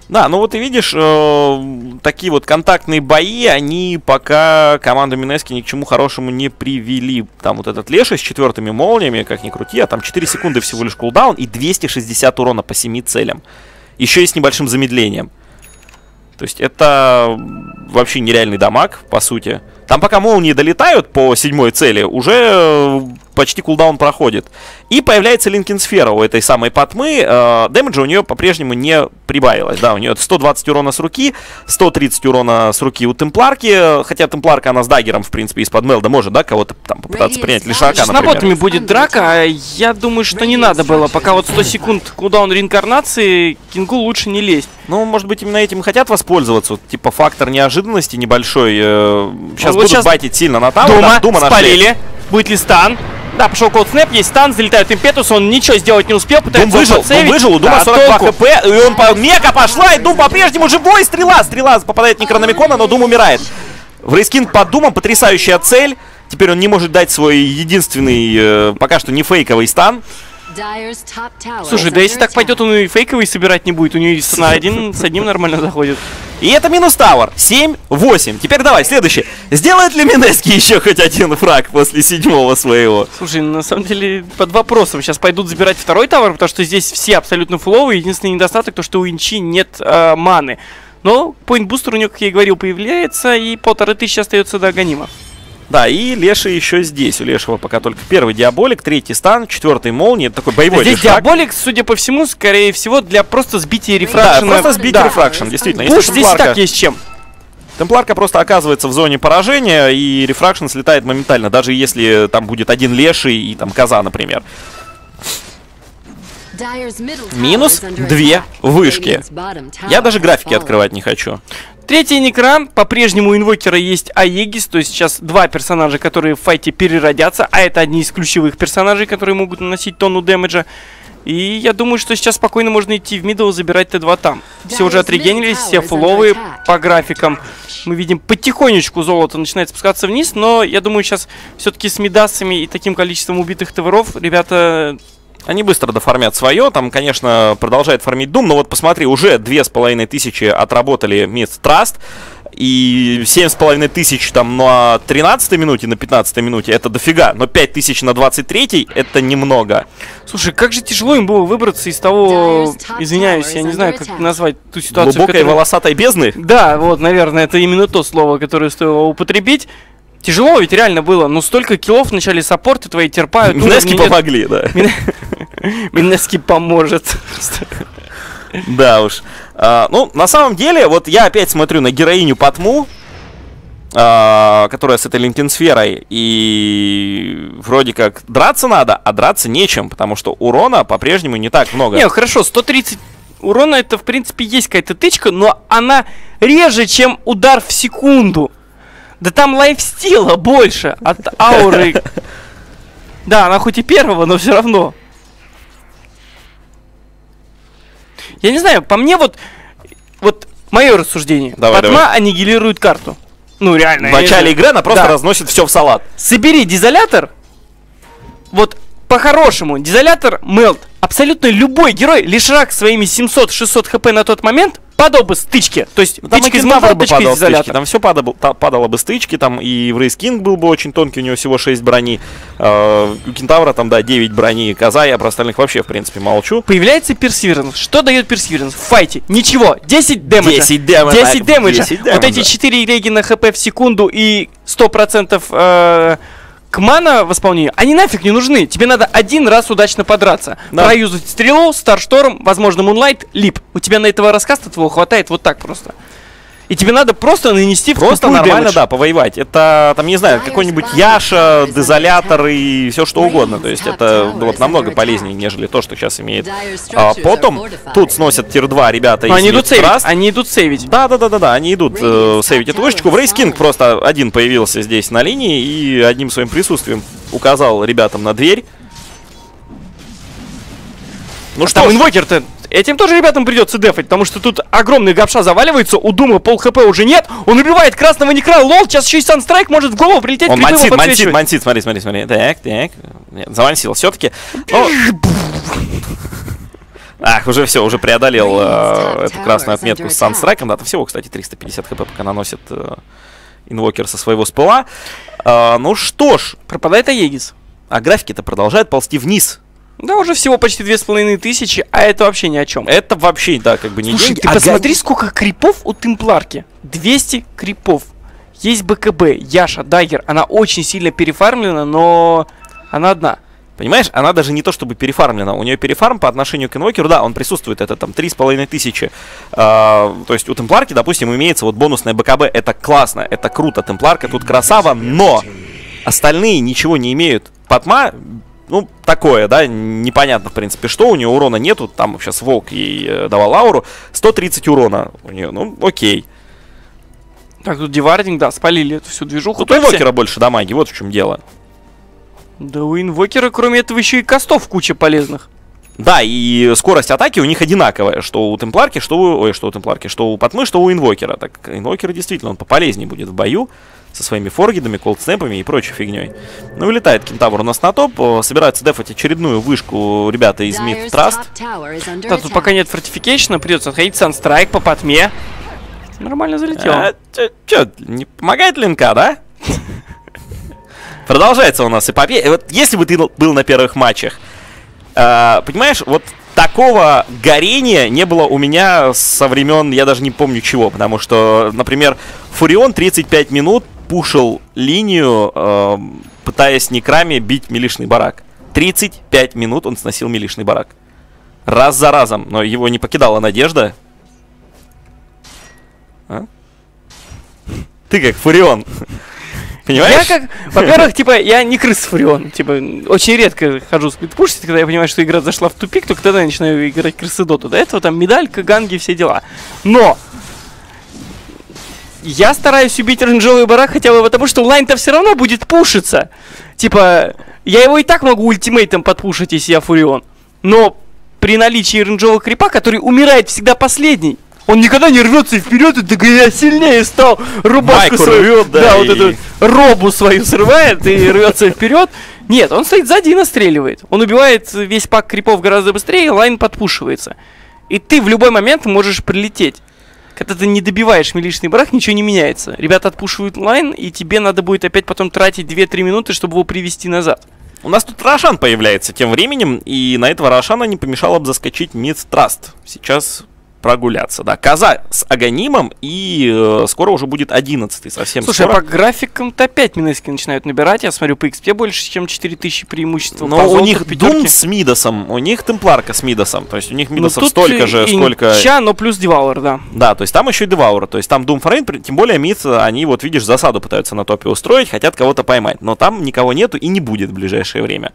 Да, ну вот ты видишь, э, такие вот контактные бои, они пока команду Минески ни к чему хорошему не привели. Там вот этот Леша с четвертыми молниями, как ни крути, а там 4 секунды всего лишь кулдаун и 260 урона по 7 целям. Еще и с небольшим замедлением. То есть это вообще нереальный дамаг, по сути. Там пока молнии долетают по седьмой цели, уже почти кулдаун проходит. И появляется Линкин Сфера у этой самой Патмы. Э, дэмэджа у нее по-прежнему не прибавилось. Да, у нее 120 урона с руки, 130 урона с руки у Темпларки. Хотя Темпларка, она с даггером, в принципе, из-под Мелда может, да, кого-то там попытаться принять. Лишака, С наботами будет драка, а я думаю, что не надо было. Пока вот 100 секунд кулдаун реинкарнации, Кингу лучше не лезть. Ну, может быть, именно этим хотят воспользоваться. Вот, типа фактор неожиданности небольшой. Э, сейчас Ну, вот будут щас байтить сильно на tower. Дума, да, Дума нашли. спалили. Будет ли стан? Да, пошел cold snap, есть стан, залетает impetus, он ничего сделать не успел, Дум пытается выжил, Дум выжил, у Дума Да, 42 толку. хп, и он по... Мека пошла, и Дум по-прежнему живой, стрела, стрела попадает в Некрономикона, но Дум умирает. Wraith King под Думом, потрясающая цель. Теперь он не может дать свой единственный, э, пока что не фейковый стан. Слушай, да если так пойдет, он и фейковый собирать не будет, у нее на один, с одним нормально заходит. И это минус Tower. 7-8. Теперь давай, следующий. Сделает ли Минески еще хоть один фраг после седьмого своего? Слушай, на самом деле под вопросом. Сейчас пойдут забирать второй tower, потому что здесь все абсолютно фуловые. Единственный недостаток, то что у Инчи нет э, маны. Но point booster у него, как я и говорил, появляется, и полторы тысячи остается до Аганима. Да, и Леша еще здесь. У Лешего пока только первый Диаболик, третий стан, четвертый молния. Это такой боевой Здесь лишак. Диаболик, судя по всему, скорее всего, для просто сбития Да, refraction а. просто сбить Да. refraction, действительно. Push здесь и так есть чем. Темпларка просто оказывается в зоне поражения, и refraction слетает моментально, даже если там будет один леший и там коза, например. Минус две вышки. Я даже графики открывать не хочу. Третий некран, по-прежнему у инвокера есть Аегис, то есть сейчас два персонажа, которые в файте переродятся, а это одни из ключевых персонажей, которые могут наносить тонну дэмэджа. И я думаю, что сейчас спокойно можно идти в middle и забирать Т2 там. Все уже отрегенились, все фуловые по графикам. Мы видим потихонечку золото начинает спускаться вниз, но я думаю, сейчас все-таки с мидасами и таким количеством убитых товаров ребята Они быстро доформят свое, там, конечно, продолжает фармить Дум, но вот посмотри, уже две с половиной тысячи отработали Мисс Траст, и семь с половиной тысяч там на 13 минуте, на 15 минуте, это дофига, но 5 тысяч на 23 это немного. Слушай, как же тяжело им было выбраться из того, извиняюсь, я не знаю, как назвать ту ситуацию, Глубокой которой- волосатой бездны. Да, вот, наверное, это именно то слово, которое стоило употребить. Тяжело ведь реально было, но столько киллов в начале саппорты твои терпают. Минески уровня нет. помогли, да. Минески поможет. Да уж. А, ну, на самом деле, вот я опять смотрю на героиню Патму, а, которая с этой линкенсферой, и вроде как драться надо, а драться нечем, потому что урона по-прежнему не так много. Не, хорошо, 130 урона это, в принципе, есть какая-то тычка, но она реже, чем удар в секунду. Да там лайфстила больше от ауры. Да, она хоть и первого, но все равно. Я не знаю, по мне вот, вот мое рассуждение. Давай, Патма давай. аннигилирует карту. Ну, реально. В начале игры она просто Да. разносит все в салат. Собери дизолятор. Вот по-хорошему, дизолятор, мелт, абсолютно любой герой, лишь рак своими 700-600 хп на тот момент падал бы стычки. То есть Ну, Там из мелта, бы падал стычки, там все падало, падало бы стычки, там и в Рейс Кинг был бы очень тонкий, у него всего 6 брони. Э, у Кентавра там, да, 9 брони. Коза, я про остальных вообще, в принципе, молчу. Появляется персиверанс. Что дает персиверанс? В файте. Ничего. 10 дэмэджа. 10 дэмэджа. 10 дэмэджа. 10 Вот дэмэджа. эти 4 реги на хп в секунду и 100% э, к мана восполнению, они нафиг не нужны. Тебе надо один раз удачно подраться. Да. Проюзать стрелу, starstorm, возможно, moonlight, leap. У тебя на этого раскаста твоего хватает вот так просто. И тебе надо просто нанести Просто нормально, damage. да, повоевать. Это, там, не знаю, какой-нибудь Яша, Дезолятор и все что угодно. То есть это было бы намного полезнее, нежели то, что сейчас имеет. А, потом тут сносят tier-2 ребята Но они идут сейвить, они идут сейвить. Да-да-да-да, они идут э, сейвить эту вышечку. Wraith King просто один появился здесь на линии и одним своим присутствием указал ребятам на дверь. Ну а что, инвокер-то Этим тоже ребятам придется дефать, потому что тут огромный гапша заваливается, у Дума пол хп уже нет, он убивает красного некра, лол, сейчас еще и санстрайк может в голову прилететь. Он мансит, мансит, мансит, смотри, смотри, смотри, так, так, завансил все-таки. Ах, уже все, уже преодолел э, эту красную отметку с санстрайком, да, там всего, кстати, 350 хп пока наносит э, инвокер со своего спыла. Э, ну что ж. Пропадает Аегис. А графики-то продолжают ползти вниз. Да, уже всего почти две с половиной тысячи, а это вообще ни о чем. Это вообще, да, как бы не Слушай, деньги. ты а посмотри, сколько крипов у Темпларки. 200 крипов. Есть БКБ, Яша, Дайгер. Она очень сильно перефармлена, но она одна. Понимаешь, она даже не то чтобы перефармлена. У нее перефарм по отношению к инвокеру, да, он присутствует, это там три с половиной тысячи. А, то есть у Темпларки, допустим, имеется вот бонусная БКБ, это классно, это круто, Темпларка тут красава, но остальные ничего не имеют. Патма ну, такое, да, непонятно, в принципе, что, у нее урона нету, там сейчас Волк ей э, давал ауру, 130 урона у нее, ну, окей. Так, тут девардинг, да, спалили эту всю движуху. Тут у инвокера больше дамаги, вот в чем дело. Да у инвокера, кроме этого, еще и костов куча полезных. Да, и скорость атаки у них одинаковая, что у Темпларки, что у... Ой, что у Темпларки, что у Патмы, что у Инвокера. Так, Инвокер действительно, он пополезнее будет в бою со своими форгидами, cold snap ами и прочей фигней. Ну, вылетает Кентавр у нас на топ, собирается дефать очередную вышку ребята из MiTH Trust. Да, тут пока нет фортификейшена, придется отходить Sunstrike по Патме. Нормально залетел. А, чё, не помогает линка, да? Продолжается у нас эпопея. Вот если бы ты был на первых матчах, э, понимаешь, вот такого горения не было у меня со времен, я даже не помню чего, потому что, например, Фурион 35 минут пушил линию, э, пытаясь некрами бить милишный барак. 35 минут он сносил милишный барак. Раз за разом, но его не покидала надежда. А? Ты как Фурион. Понимаешь? Я как, во-первых, типа, я не крыс Фурион. Типа, очень редко хожу сплитпушить, когда я понимаю, что игра зашла в тупик, только тогда я начинаю играть крысы доту. До этого там медалька, ганги, все дела. Но! Я стараюсь убить оранжевый барак хотя бы потому, что лайн-то все равно будет пушиться. Типа, я его и так могу ультимейтом подпушить, если я Фурион. Но при наличии оранжевого крипа, который умирает всегда последний, он никогда не рвется вперед и такой, я сильнее стал. Рубашку свою, рвет, да, да и... вот эту робу свою срывает и рвется вперед. Нет, он стоит сзади и настреливает. Он убивает весь pack крипов гораздо быстрее, lane подпушивается. И ты в любой момент можешь прилететь. Когда ты не добиваешь милишный барах, ничего не меняется. Ребята отпушивают lane, и тебе надо будет опять потом тратить 2-3 минуты, чтобы его привести назад. У нас тут Рошан появляется тем временем, и на этого Рошана не помешало бы заскочить MiTH Trust. Сейчас прогуляться. Да, Коза с Аганимом, и э, скоро уже будет 11 совсем Слушай, скоро. а по графикам-то опять Минески начинают набирать. Я смотрю, по XP больше, чем 4000 преимущества. Но у них Doom с Мидасом, у них Темпларка с Мидасом. То есть у них ну, Мидасов столько же, сколько... Ча, но плюс Devour, да. Да, то есть там еще и Devour. То есть там Doom Фрейн, тем более Мид, они вот, видишь, засаду пытаются на топе устроить, хотят кого-то поймать. Но там никого нету и не будет в ближайшее время.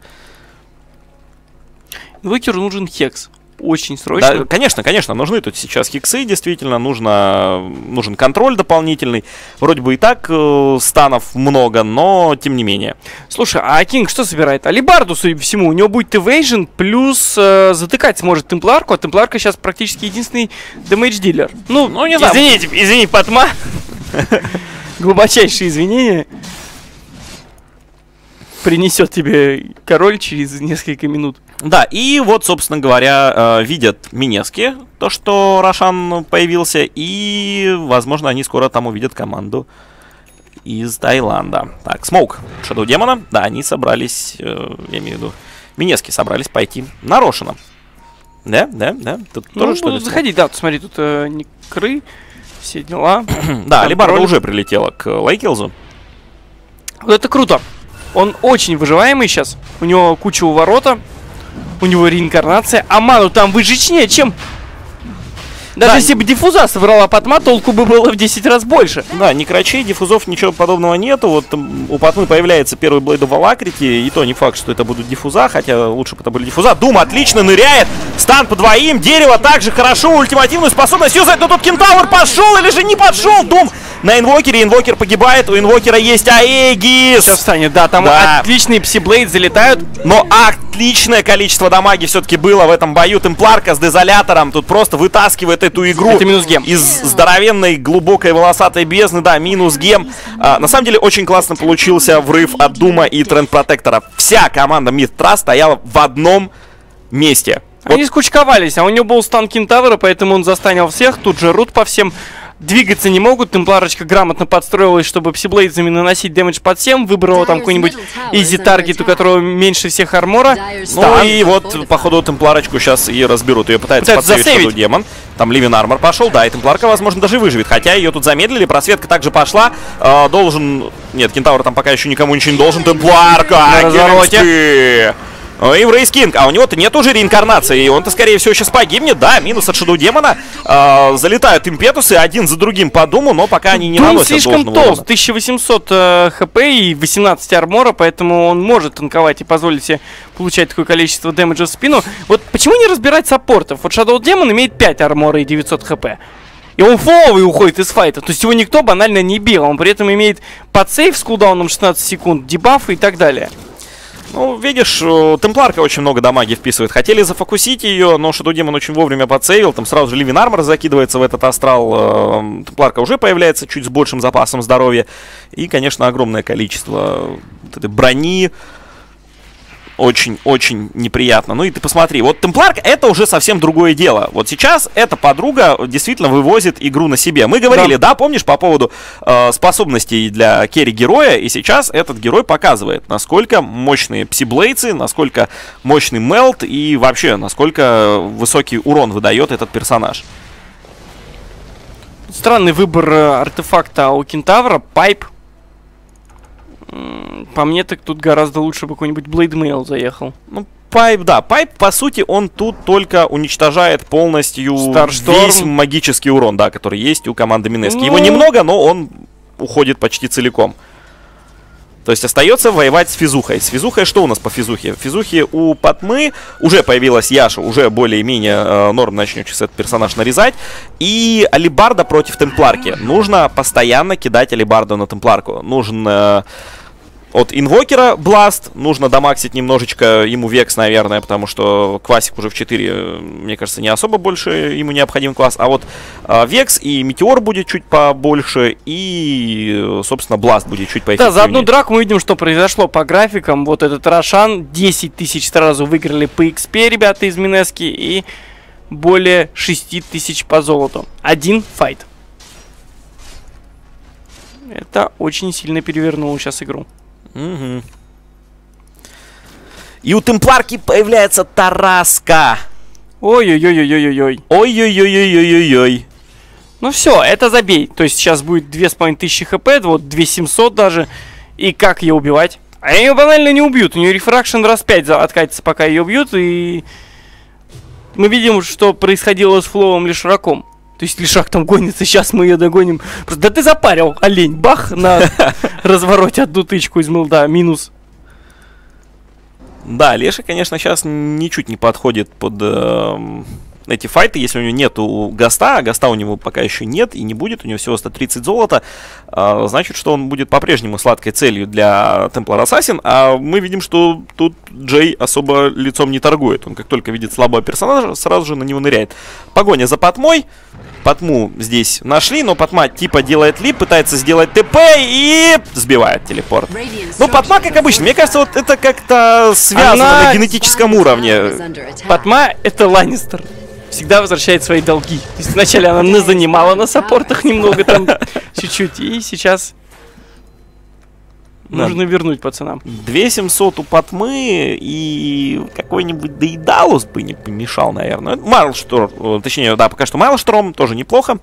Инвокеру нужен Hex очень срочно. Да, конечно, конечно, нужны тут сейчас хексы, действительно, нужно, нужен контроль дополнительный. Вроде бы и так э, станов много, но тем не менее. Слушай, а Кинг что собирает? Алибарду, судя по всему, у него будет эвейжен, плюс э, затыкать сможет Темпларку, а Темпларка сейчас практически единственный дэмэдж-дилер. Ну, ну, не знаю. Извините, извини, Патма. Глубочайшие извинения принесет тебе король через несколько минут. Да, и вот, собственно говоря, э, видят Минески, то, что Рошан появился, и, возможно, они скоро там увидят команду из Таиланда. Так, Смоук, Шадоу Демона, да, они собрались, э, я имею в виду, Минески собрались пойти на Рошина. Да, да, да. Тут ну, тоже что ли? Заходи, да, смотри, тут э, Некры, все дела. да, Алибарда уже прилетела к Лейкилзу. Вот это круто. Он очень выживаемый сейчас. У него куча уворота. У него реинкарнация. А ману там выжечнее, чем... Даже да. если бы диффуза собрала Патма, толку бы было в 10 раз больше. Да, не крачей, диффузов, ничего подобного нету. Вот у Патмы появляется первый Блейд в Алакрите, и то не факт, что это будут диффуза, хотя лучше бы это были диффуза. Дум отлично ныряет, стан по двоим, дерево также хорошо, ультимативную способность юзать, но тут Кентавр пошел или же не пошел, Дум на инвокере. Инвокер погибает. У инвокера есть Аегис. Сейчас встанет, да. Там да. отличные псиблейд залетают. Но отличное количество дамаги все-таки было в этом бою. Темпларка с дезолятором тут просто вытаскивает эту игру. Это минус гем. Из здоровенной, глубокой, волосатой бездны. Да, минус гем. А, на самом деле очень классно получился врыв от Дума и Тренд Протектора. Вся команда MiTH.Trust стояла в одном месте. Они вот. скучковались, а у него был стан Кентавра, поэтому он застанил всех. Тут же root по всем двигаться не могут. Темпларочка грамотно подстроилась, чтобы psi blades 'ами наносить damage под всем. Выбрала там какой-нибудь easy target, у которого меньше всех армора. Ну и вот, походу, темпларочку сейчас и разберут. Ее пытается, пытается подсейвить демон. Там Living Armor пошел, да, и темпларка, возможно, даже выживет. Хотя ее тут замедлили, просветка также пошла. Э, должен... Нет, кентавр там пока еще никому ничего не должен. Темпларка! На развороте! И в Рейс Кинг. А у него-то нет уже реинкарнации. И он-то, скорее всего, сейчас погибнет. Да, минус от Шаду Демона. Э, залетают импетусы один за другим по Думу, но пока они не Дум наносят слишком толст. 1800 э, хп и 18 армора, поэтому он может танковать и позволить себе получать такое количество дэмэджа в спину. Вот почему не разбирать саппортов? Вот Shadow Demon имеет 5 армора и 900 хп. И он фоловый уходит из файта. То есть его никто банально не бил. Он при этом имеет подсейв с кулдауном 16 секунд, дебафы и так далее. Ну, видишь, э, Темпларка очень много дамаги вписывает. Хотели зафокусить ее, но Shadow Demon очень вовремя подсейвил. Там сразу же Ливин Армор закидывается в этот астрал. Э, Темпларка уже появляется чуть с большим запасом здоровья. И, конечно, огромное количество вот этой брони, очень-очень неприятно. Ну и ты посмотри, вот Темпларк это уже совсем другое дело. Вот сейчас эта подруга действительно вывозит игру на себе. Мы говорили, да, да помнишь, по поводу э, способностей для керри-героя, и сейчас этот герой показывает, насколько мощные psi blades, насколько мощный Meld и вообще, насколько высокий урон выдает этот персонаж. Странный выбор э, артефакта у Кентавра, Pipe, по мне, так тут гораздо лучше бы какой-нибудь Blade Mail заехал. Ну, Pipe, да, Pipe, по сути, он тут только уничтожает полностью Starstorm. весь магический урон, да, который есть у команды Минески. Ну... Его немного, но он уходит почти целиком. То есть остается воевать с физухой. С физухой что у нас по физухе? В физухе у Патмы уже появилась Яша, уже более-менее э, норм начнет сейчас этот персонаж нарезать. И Алибарда против Темпларки. Нужно постоянно кидать Алибарду на Темпларку. Нужен... Э, от инвокера Бласт. Нужно домаксить немножечко ему Векс, наверное, потому что Квасик уже в 4, мне кажется, не особо больше ему необходим класс. А вот э, Векс и Метеор будет чуть побольше, и, собственно, Бласт будет чуть поэффективнее. Да, за одну драку мы видим, что произошло по графикам. Вот этот Рошан, 10 тысяч сразу выиграли по XP ребята из Минески, и более 6 тысяч по золоту. Один файт. Это очень сильно перевернуло сейчас игру. Угу. И у Темпларки появляется Тараска. Ой-ой-ой-ой-ой-ой. Ой-ой-ой-ой-ой-ой-ой. Ну все, это забей. То есть сейчас будет 2500 хп, вот 2700 даже. И как ее убивать? А ее банально не убьют. У нее рефракшн раз 5 откатится, пока ее убьют. И мы видим, что происходило с Флоом Лишраком. То есть Лишак там гонится, сейчас мы ее догоним. Просто, да ты запарил, олень, бах, на развороте одну тычку из мылда, минус. Да, Леша, конечно, сейчас ничуть не подходит под э, эти файты, если у него нету гаста, а гаста у него пока еще нет и не будет, у него всего 130 золота, э, значит, что он будет по-прежнему сладкой целью для Templar Assassin, а мы видим, что тут Джей особо лицом не торгует, он как только видит слабого персонажа, сразу же на него ныряет. Погоня за Патмой, Патму здесь нашли, но Патма типа делает лип, пытается сделать ТП и сбивает телепорт. Ну, Патма, как обычно, мне кажется, вот это как-то связано Она... на генетическом уровне. Патма — это Ланнистер всегда возвращает свои долги. То есть вначале она занимала на саппортах немного там, чуть-чуть, и сейчас. Нужно вернуть пацанам. 2700 у Патмы и какой-нибудь Дейдалус бы не помешал, наверное. Майлшторм, точнее, да, пока что Майлшторм тоже неплохо.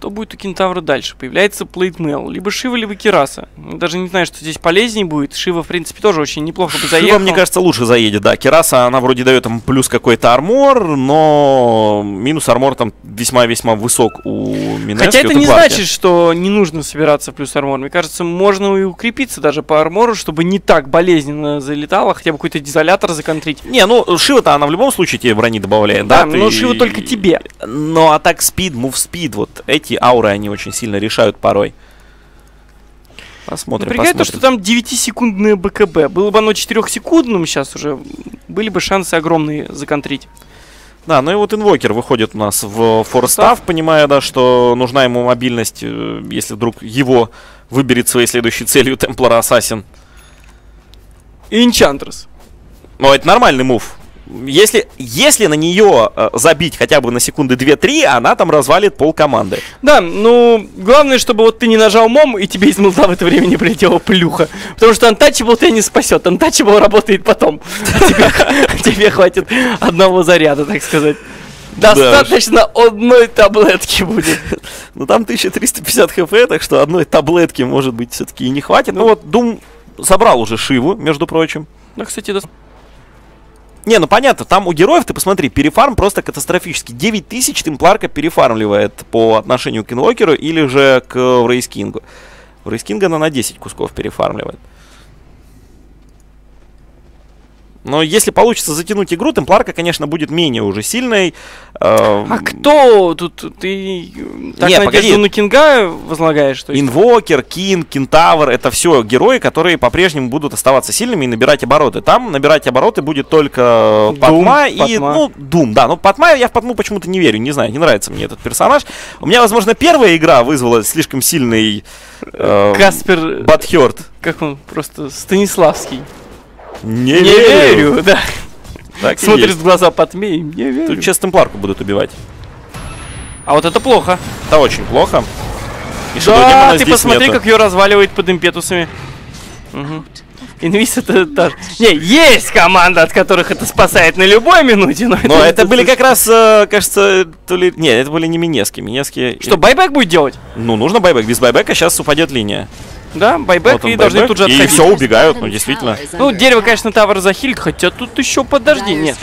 Что будет у Кентавра дальше? Появляется Platemail, либо Шива, либо Кираса. Даже не знаю, что здесь полезнее будет. Шива, в принципе, тоже очень неплохо бы заехал. Шива, мне кажется, лучше заедет, да. Кираса, она вроде дает ему плюс какой-то armor, но минус armor там весьма-весьма высок у Минески. Хотя это не значит, что не нужно собираться плюс armor. Мне кажется, можно и укрепиться даже по армору, чтобы не так болезненно залетало, хотя бы какой-то Desolator законтрить. Не, ну Шива-то она в любом случае тебе брони добавляет, да? Да, но Шива только тебе. Ну, attack speed, move speed, вот эти ауры, они очень сильно решают порой. Посмотрим, Напрягает посмотрим. то, что там 9-секундное БКБ. Было бы оно 4-секундным сейчас уже, были бы шансы огромные законтрить. Да, ну и вот инвокер выходит у нас в форстав, понимая, да, что нужна ему мобильность, э, если вдруг его выберет своей следующей целью Темплар Ассасин. И Энчантрес. Ну, это нормальный мув. Если, если на нее э, забить хотя бы на секунды 2-3, она там развалит пол команды. Да, ну, главное, чтобы вот ты не нажал мом, и тебе из мулта в это время не прилетела плюха. Потому что Untouchable тебя не спасет. Untouchable работает потом. Тебе хватит одного заряда, так сказать. Достаточно одной таблетки будет. Ну там 1350 хп, так что одной таблетки, может быть, все-таки и не хватит. Ну вот Дум собрал уже Шиву, между прочим. Да, кстати, да. Не, ну понятно, там у героев, ты посмотри, перефарм просто катастрофический. 9000 Темпларка перефармливает по отношению к Инвокеру или же к Рейскингу. Рейскинга она на 10 кусков перефармливает. Но если получится затянуть игру, Темпларка, конечно, будет менее уже сильной. Э, а кто тут? Ты так Не, надежду на Кинга возлагаешь? То есть? Инвокер, Кинг, Кентавр, это все герои, которые по-прежнему будут оставаться сильными и набирать обороты. Там набирать обороты будет только Патма и, Патма. ну, Дум, да. Но Патма, я в Патму почему-то не верю, не знаю, не нравится мне этот персонаж. У меня, возможно, первая игра вызвала слишком сильный... Э, Каспер... Батхерт. Как он? Просто Станиславский. Не, не верю. верю, да. Так Смотрит в глаза Патмей, не верю. Тут сейчас темпларку будут убивать. А вот это плохо. Это очень плохо. И да, ты посмотри, нету. как ее разваливает под импетусами. Угу. Инвиз это тоже. Не, есть команда, от которых это спасает на любой минуте, но, но это, это были как раз, э, кажется, то ли. Нет, это были не Минески. Минески. Что, байбек будет делать? Ну, нужно байбек. Без байбека сейчас упадет линия. Да, байбек вот и должны тут же отходить. И все убегают, ну действительно. Ну, дерево, конечно, тавр захилит, хотя тут еще подожди, нет.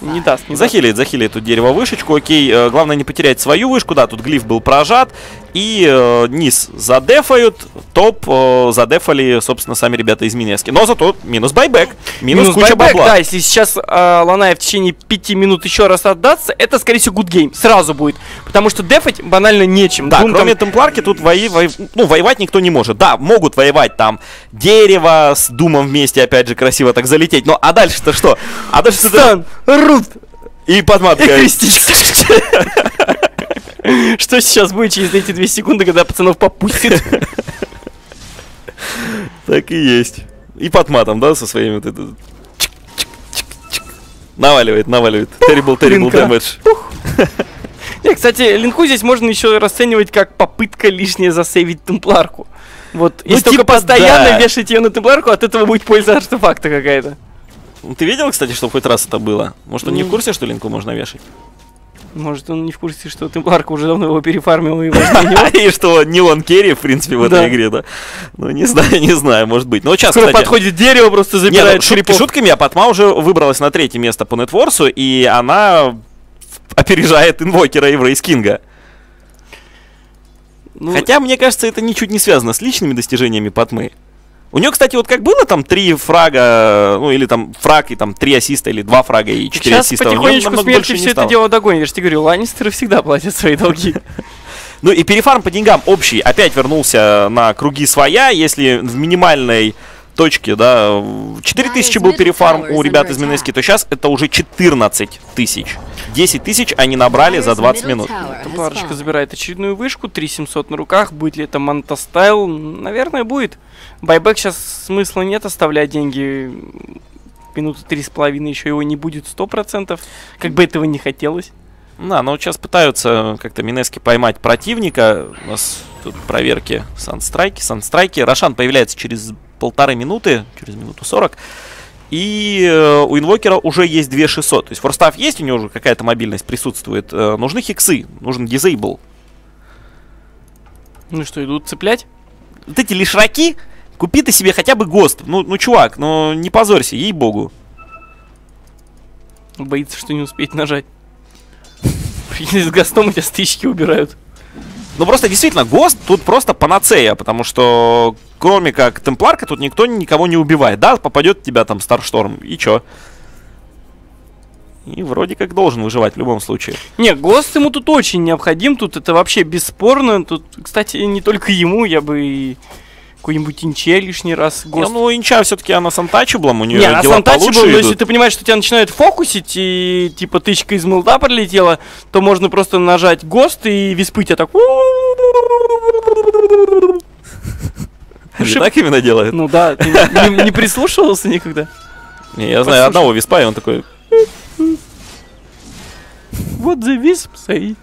Не даст, не Захилит, захилит тут дерево вышечку, окей. Э, главное не потерять свою вышку, да, тут глиф был прожат. И э, низ задефают, топ э, задефали, собственно, сами ребята из Минески. Но зато минус байбек, минус, минус куча байбек, бабла. Да, если сейчас э, Ланаев в течение 5 минут еще раз отдаться, это, скорее всего, good game. Сразу будет. Потому что дефать банально нечем. Да, Дум кроме там... темпларки тут вои, вои, ну, воевать никто не может. Да, могут воевать там дерево с Думом вместе, опять же, красиво так залететь. Но а дальше-то что? А дальше-то... Стан, рут, и подматка. И. Что сейчас будет через эти две секунды, когда пацанов попустит? Так и есть. И под матом, да, со своими вот это... Наваливает, наваливает. Terrible, terrible damage. Не, кстати, линку здесь можно еще расценивать как попытка лишнее засейвить темпларку. Вот, ну, если типа, только постоянно да. вешать ее на темпларку, от этого будет польза артефакта какая-то. Ты видел, кстати, что хоть раз это было? Может, он не в курсе, что линку можно вешать? Может, он не в курсе, что Темпларка уже давно его перефармил и И что не он керри, в принципе, в этой игре, да? Ну, не знаю, не знаю, может быть. Но сейчас, Скоро подходит дерево, просто забирает ну, шутки шутками, а Патма уже выбралась на третье место по нетворсу, и она опережает инвокера и Кинга. Ну, Хотя, мне кажется, это ничуть не связано с личными достижениями Патмы. У нее, кстати, вот как было там три фрага, ну или там фраг и там три ассиста или два фрага и четыре Сейчас ассиста. потихонечку смерти все это дело догонит. Я же тебе говорю, Ланнистеры всегда платят свои долги. Ну и перефарм по деньгам общий опять вернулся на круги своя, если в минимальной точке, да, 4000 был перефарм у ребят из Минески, то сейчас это уже 14 тысяч. 10 тысяч они набрали за 20 минут. Темпларочка забирает очередную вышку, 3700 на руках, будет ли это Manta Style? Наверное, будет. Buyback сейчас смысла нет оставлять деньги. Минуты три с половиной еще его не будет сто процентов. Как бы этого не хотелось. Да, но сейчас пытаются как-то Минески поймать противника. У нас тут проверки санстрайки. Санстрайки. Рошан появляется через полторы минуты, через минуту сорок. И э, у инвокера уже есть 2600. То есть форстав есть, у него уже какая-то мобильность присутствует. Э, нужны хиксы, нужен дизейбл. Ну что, идут цеплять? Вот эти лишраки, купи ты себе хотя бы ГОСТ. Ну, ну чувак, ну не позорься, ей-богу. Боится, что не успеть нажать. С ГОСТом у тебя стычки убирают. Ну просто действительно, ГОСТ тут просто панацея, потому что кроме как Темпларка тут никто никого не убивает. Да, попадет тебя там Старшторм, и чё? И вроде как должен выживать в любом случае. Не, ГОСТ ему тут очень необходим, тут это вообще бесспорно. Тут, кстати, не только ему, я бы и какой-нибудь инче лишний раз ГОСТ. Не, ну, инча все-таки она сантачеблом, у нее не, она получше но если ты понимаешь, что тебя начинают фокусить, и типа тычка из молда пролетела, то можно просто нажать ГОСТ, и виспы тебя так... Они так именно делают? Ну да, ты не прислушивался никогда? Не, я знаю одного виспа, и он такой... Вот the wisp say.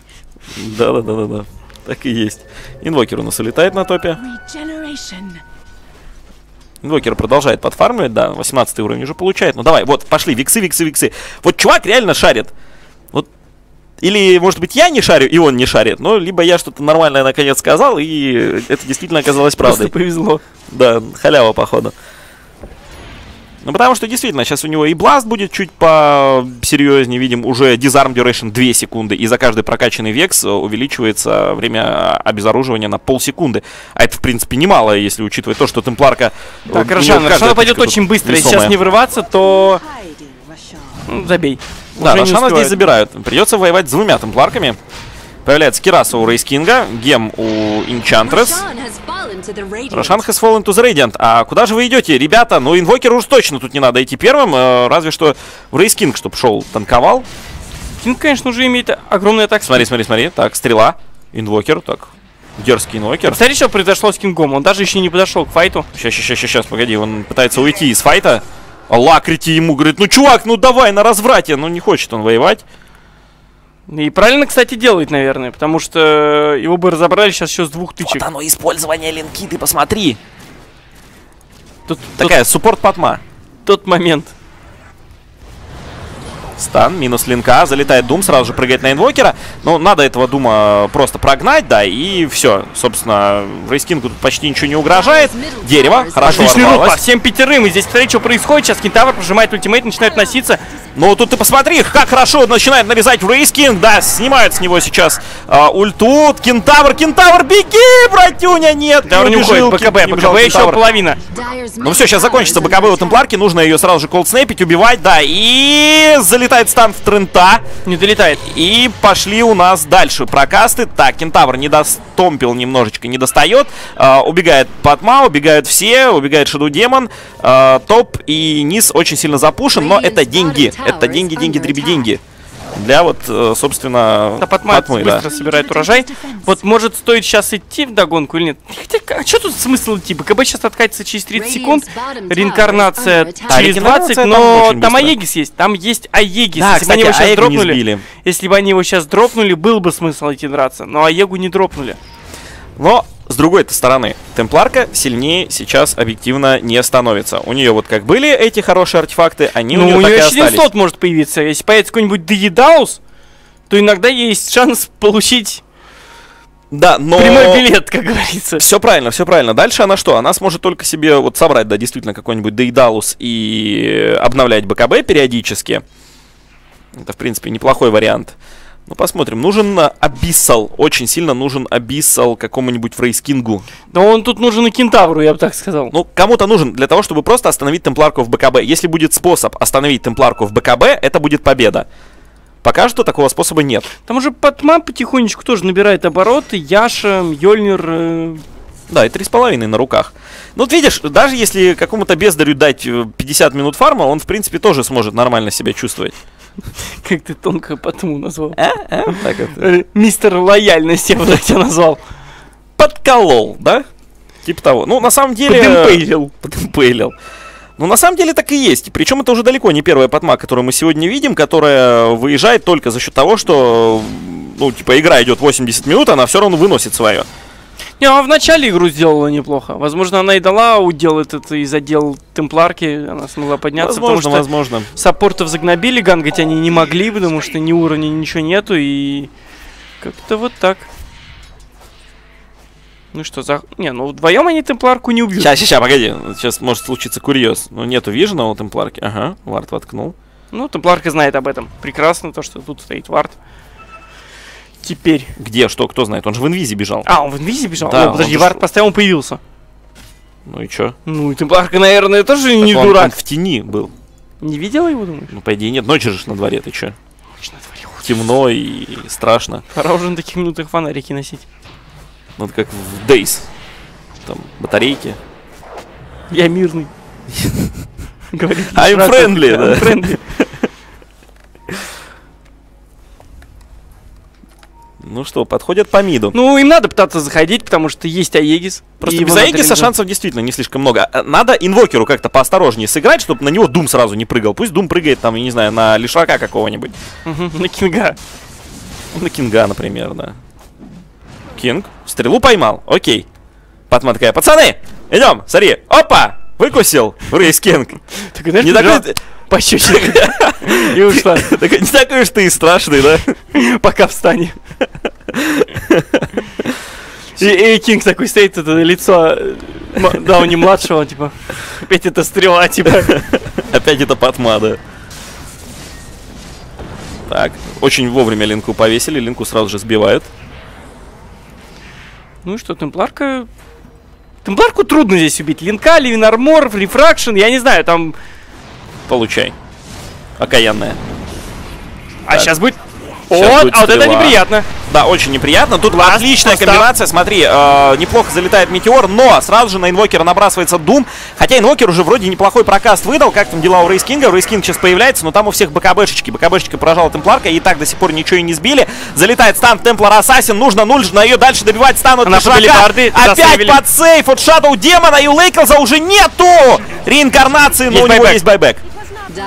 Да-да-да-да-да. Так и есть. Инвокер у нас улетает на топе. Инвокер продолжает подфармливать, да, 18 уровень уже получает. Ну давай, вот, пошли, виксы, виксы, виксы. Вот чувак реально шарит. Вот или, может быть, я не шарю, и он не шарит, но либо я что-то нормальное наконец сказал, и это действительно оказалось правдой. Просто повезло. Да, халява, походу. Ну, потому что действительно, сейчас у него и бласт будет чуть посерьезнее. Видим, уже disarm duration 2 секунды. И за каждый прокачанный векс увеличивается время обезоруживания на полсекунды. А это, в принципе, немало, если учитывать то, что темпларка... Так, Рошан, Рошан пойдет очень быстро. Если сейчас не врываться, то... Ну, забей. Да, Рошана здесь забирают. Придется воевать с двумя темпларками. Появляется Кираса у Рейскинга, Gem у Инчантрес. Рошан has fallen to the Radiant. А куда же вы идете, ребята? Ну, инвокеру уж точно тут не надо идти первым. Э, разве что в Рейскинг, чтобы шел, танковал. Кинг, конечно, уже имеет огромный атак. Смотри, смотри, смотри. Так, стрела. Инвокер, так. Дерзкий инвокер. Смотри, что произошло с Кингом. Он даже еще не подошел к файту. Сейчас, сейчас, сейчас, сейчас, погоди. Он пытается уйти из файта. Лакрити ему говорит, ну, чувак, ну давай на разврате. Ну, не хочет он воевать. И правильно, кстати, делает, наверное, потому что его бы разобрали сейчас еще с двух тычек. Вот оно, использование линки, ты посмотри. Тут такая тут... суппорт-патма. Тот момент. Стан, минус линка, залетает Дум, сразу же прыгает на инвокера. Ну, надо этого Дума просто прогнать, да, и все. Собственно, Рейскингу тут почти ничего не угрожает. Дерево, хорошо Отличный ворвалось. по всем пятерым. И здесь, смотри, что происходит. Сейчас Кентавр прожимает ультимейт, начинает носиться. Ну, тут ты посмотри, как хорошо начинает нарезать Рейскинг. Да, снимают с него сейчас а, ульту. Кентавр, Кентавр, беги, братюня, нет. Да, не уходит, БКБ, БКБ еще половина. Ну все, сейчас закончится БКБ у Темпларки. Нужно ее сразу же колдснэпить, убивать, да. И залетает стан в Трента. Не долетает. И пошли у нас дальше прокасты. Так, Кентавр не достомпил немножечко, не достает. А, убегает Патма, убегают все, убегает Шаду Демон. А, топ и низ очень сильно запушен, но это деньги. Это деньги, деньги, дреби, деньги. Для вот, э, собственно, да, Патмы, быстро да. собирает урожай. Вот может стоит сейчас идти в догонку или нет? Хотя, а что тут смысл идти? БКБ сейчас откатится через 30 секунд, реинкарнация через 20, но там, там Аегис есть, там есть Аегис. Да, если кстати, бы они его сейчас дропнули, если бы они его сейчас дропнули, был бы смысл идти драться, но Аегу не дропнули. Но с другой -то стороны, Темпларка сильнее сейчас объективно не становится. У нее вот как были эти хорошие артефакты, они ну, у нее у так нее и остались. слот может появиться. Если появится какой-нибудь Деедаус, то иногда есть шанс получить да, но... Прямой билет, как говорится. Все правильно, все правильно. Дальше она что? Она сможет только себе вот собрать, да, действительно, какой-нибудь Дейдалус и обновлять БКБ периодически. Это, в принципе, неплохой вариант. Ну, посмотрим. Нужен Абиссал. Очень сильно нужен Абиссал какому-нибудь Фрейскингу. Да он тут нужен и Кентавру, я бы так сказал. Ну, кому-то нужен для того, чтобы просто остановить Темпларку в БКБ. Если будет способ остановить Темпларку в БКБ, это будет победа. Пока что такого способа нет. Там уже Патма потихонечку тоже набирает обороты. Яша, Йольнир... Э... Да, и три с половиной на руках. Ну, вот видишь, даже если какому-то бездарю дать 50 э, минут фарма, он, в принципе, тоже сможет нормально себя чувствовать. Как ты тонко потому назвал. А? А? Э, мистер лояльность я бы так тебя назвал. Подколол, да? Типа того. Ну, на самом деле... Подэмпейлил. Подэмпейлил. Ну, на самом деле так и есть. Причем это уже далеко не первая потма, которую мы сегодня видим, которая выезжает только за счет того, что, ну, типа, игра идет 80 минут, она все равно выносит свое. Не, она в начале игру сделала неплохо. Возможно, она и дала удел этот из отдел темпларки. Она смогла подняться. Возможно, потому что возможно. Саппортов загнобили, гангать они не могли, потому что ни уровня, ничего нету. И как-то вот так. Ну что за... Не, ну вдвоем они темпларку не убьют. Сейчас, сейчас, сейчас, погоди. Сейчас может случиться курьез. Ну, нету вижена у темпларки. Ага, вард воткнул. Ну, темпларка знает об этом. Прекрасно, то, что тут стоит вард. Теперь. Где, что, кто знает? Он же в инвизе бежал. А, он в инвизе бежал? Да, О, подожди, вард же- постоянно появился. Ну и чё? Ну, и темпларка, наверное, тоже не Так он- дурак. он в тени был. Не видела его, думаешь? Ну, по идее, нет. Ночь же на дворе, ты чё? Точно творил. Темно и страшно. Пора уже на таких минутах фонарики носить. Ну, это как в Days. Там батарейки. Я мирный. Говорит I'm friendly, да. I'm friendly. Ну что, подходят по миду. Ну, им надо пытаться заходить, потому что есть Аегис. Просто и без Аегиса шансов действительно не слишком много. А, Надо инвокеру как-то поосторожнее сыграть, чтобы на него Дум сразу не прыгал. Пусть Дум прыгает там, я не знаю, на Лишака какого-нибудь. На Кинга. На Кинга, например, да. Кинг. Стрелу поймал. Окей. Патма такая, пацаны, идем, смотри. Опа! Выкусил. Рейс Кинг. Так, знаешь, Не такой... пощечиной. И ушла. Так, Не такой уж ты и страшный, да? Пока встанет. И, и Кинг такой стоит, это лицо э, Дауни младшего, типа, опять это стрела, типа. Опять это Патма, да. Так, очень вовремя Линку повесили, Линку сразу же сбивают. Ну и что, Темпларка... Темпларку трудно здесь убить. Линка, Ливинармор, Рефракшн, я не знаю, там... Получай. Окаянная. А Так. сейчас будет... Щас Вот, а вот это неприятно. Да, очень неприятно. Тут Ласт, отличная постав. комбинация. Смотри, э, неплохо залетает метеор, но сразу же на инвокера набрасывается Дум. Хотя инвокер уже вроде неплохой прокаст выдал. Как там дела у Рейс Кинга? Рейс Кинг сейчас появляется, но там у всех БКБшечки. БКБшечка поражала Темпларка, и так до сих пор ничего и не сбили. Залетает стан Темплар Ассасин. Нужно, нужно ее дальше добивать Тишака. подали барды, Опять под сейф от Шадоу Демона, и у Лейклза уже нету реинкарнации, но Есть у него байбек. есть байбек.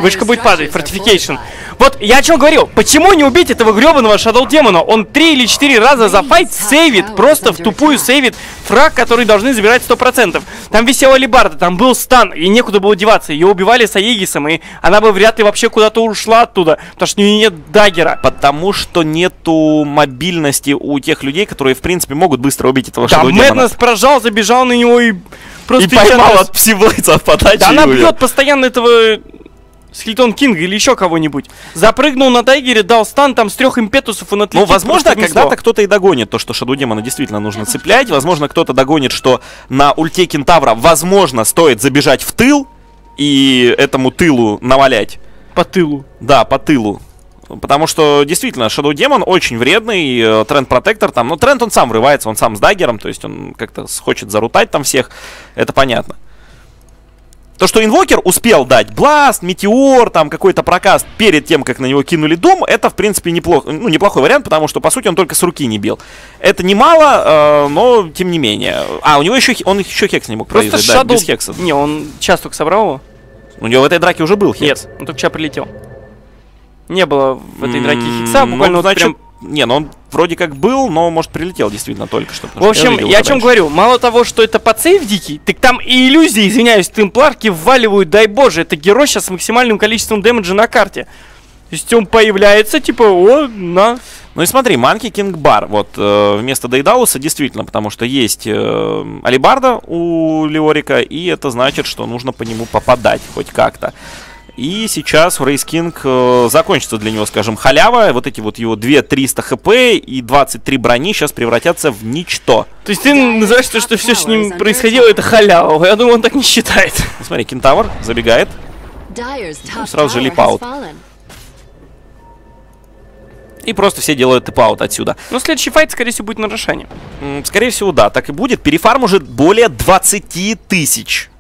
Вышка будет падать, фортификейшн. Вот я о чем говорил. Почему не убить этого гребаного Shadow Демона? Он три или четыре раза за файт сейвит, просто в тупую сейвит фраг, который должны забирать 100%. Там висела Либарда, там был стан, и некуда было деваться. Ее убивали с Аегисом, и она бы вряд ли вообще куда-то ушла оттуда, потому что у нее нет даггера. Потому что нету мобильности у тех людей, которые, в принципе, могут быстро убить этого Там Shadow Демона. Мэднес прожал, забежал на него и просто... И поймал от псиблейца от подачи. Да она бьет постоянно этого Скелетон Кинга или еще кого-нибудь. Запрыгнул на Тайгере, дал стан, там с трех импетусов он Ну, отлетит. возможно, когда-то кто-то и догонит то, что Шаду Демона действительно нужно цеплять. Возможно, кто-то догонит, что на ульте Кентавра, возможно, стоит забежать в тыл и этому тылу навалять. По тылу. Да, по тылу. Потому что, действительно, Shadow Демон очень вредный, э, Тренд Протектор там, но Тренд он сам врывается, он сам с даггером, то есть он как-то хочет зарутать там всех, это понятно. То, что Инвокер успел дать Бласт, Метеор, там какой-то прокаст перед тем, как на него кинули Дом, это, в принципе, неплохо, ну, неплохой вариант, потому что, по сути, он только с руки не бил. Это немало, э, но тем не менее. А, у него еще, он еще Хекс не мог Просто провязать, да, Shadow... без Хекса. Не, он сейчас только собрал его. У него в этой драке уже был Хекс. Нет, он только сейчас прилетел. Не было в этой драке М, Хикса, ну, буквально вот значит, прям... Не, ну он вроде как был, но, может, прилетел действительно только что. В общем, видел я о чем раньше. говорю, мало того, что это подсейв дикий, так там и иллюзии, извиняюсь, темпларки вваливают, дай боже, это герой сейчас с максимальным количеством дэмэджа на карте. То есть он появляется, типа, о, на. Ну и смотри, Monkey King Bar, вот, э, вместо Daedalus 'а, действительно, потому что есть э, Алибарда у Леорика, и это значит, что нужно по нему попадать хоть как-то. И сейчас Рейс Кинг э, закончится для него, скажем, халява. Вот эти вот его 2-300 хп и 23 брони сейчас превратятся в ничто. То есть ты называешь то, что все с ним происходило, это халява. Я думаю, он так не считает. Ну, смотри, Кентавр забегает. сразу же TP out. И просто все делают TP out отсюда. Но следующий файт, скорее всего, будет на Рошане. М, Скорее всего, да, так и будет. Перефарм уже более 20 тысяч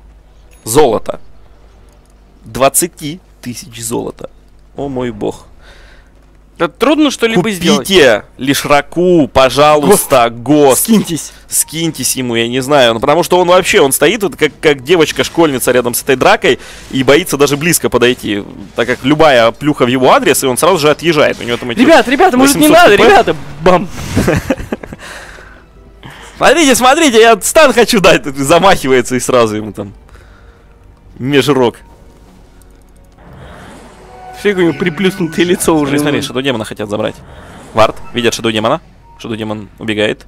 золота. 20 тысяч золота. О мой бог. Да трудно что-либо сделать. Купите Лишраку, пожалуйста, Ghost. Скиньтесь. Скиньтесь ему, я не знаю. Ну, потому что он вообще, он стоит вот как, как девочка-школьница рядом с этой дракой и боится даже близко подойти. Так как любая плюха в его адрес, и он сразу же отъезжает. У него там эти Ребят, ребята, может не 800 надо, хп. ребята. Бам. Смотрите, смотрите, я стан хочу дать. Замахивается и сразу ему там межрок. Фиг у него приплюснутое лицо уже. Смотри, смотри, Шадоу Демона хотят забрать. Вард, видят Шадоу Демона. Шадоу Демон убегает.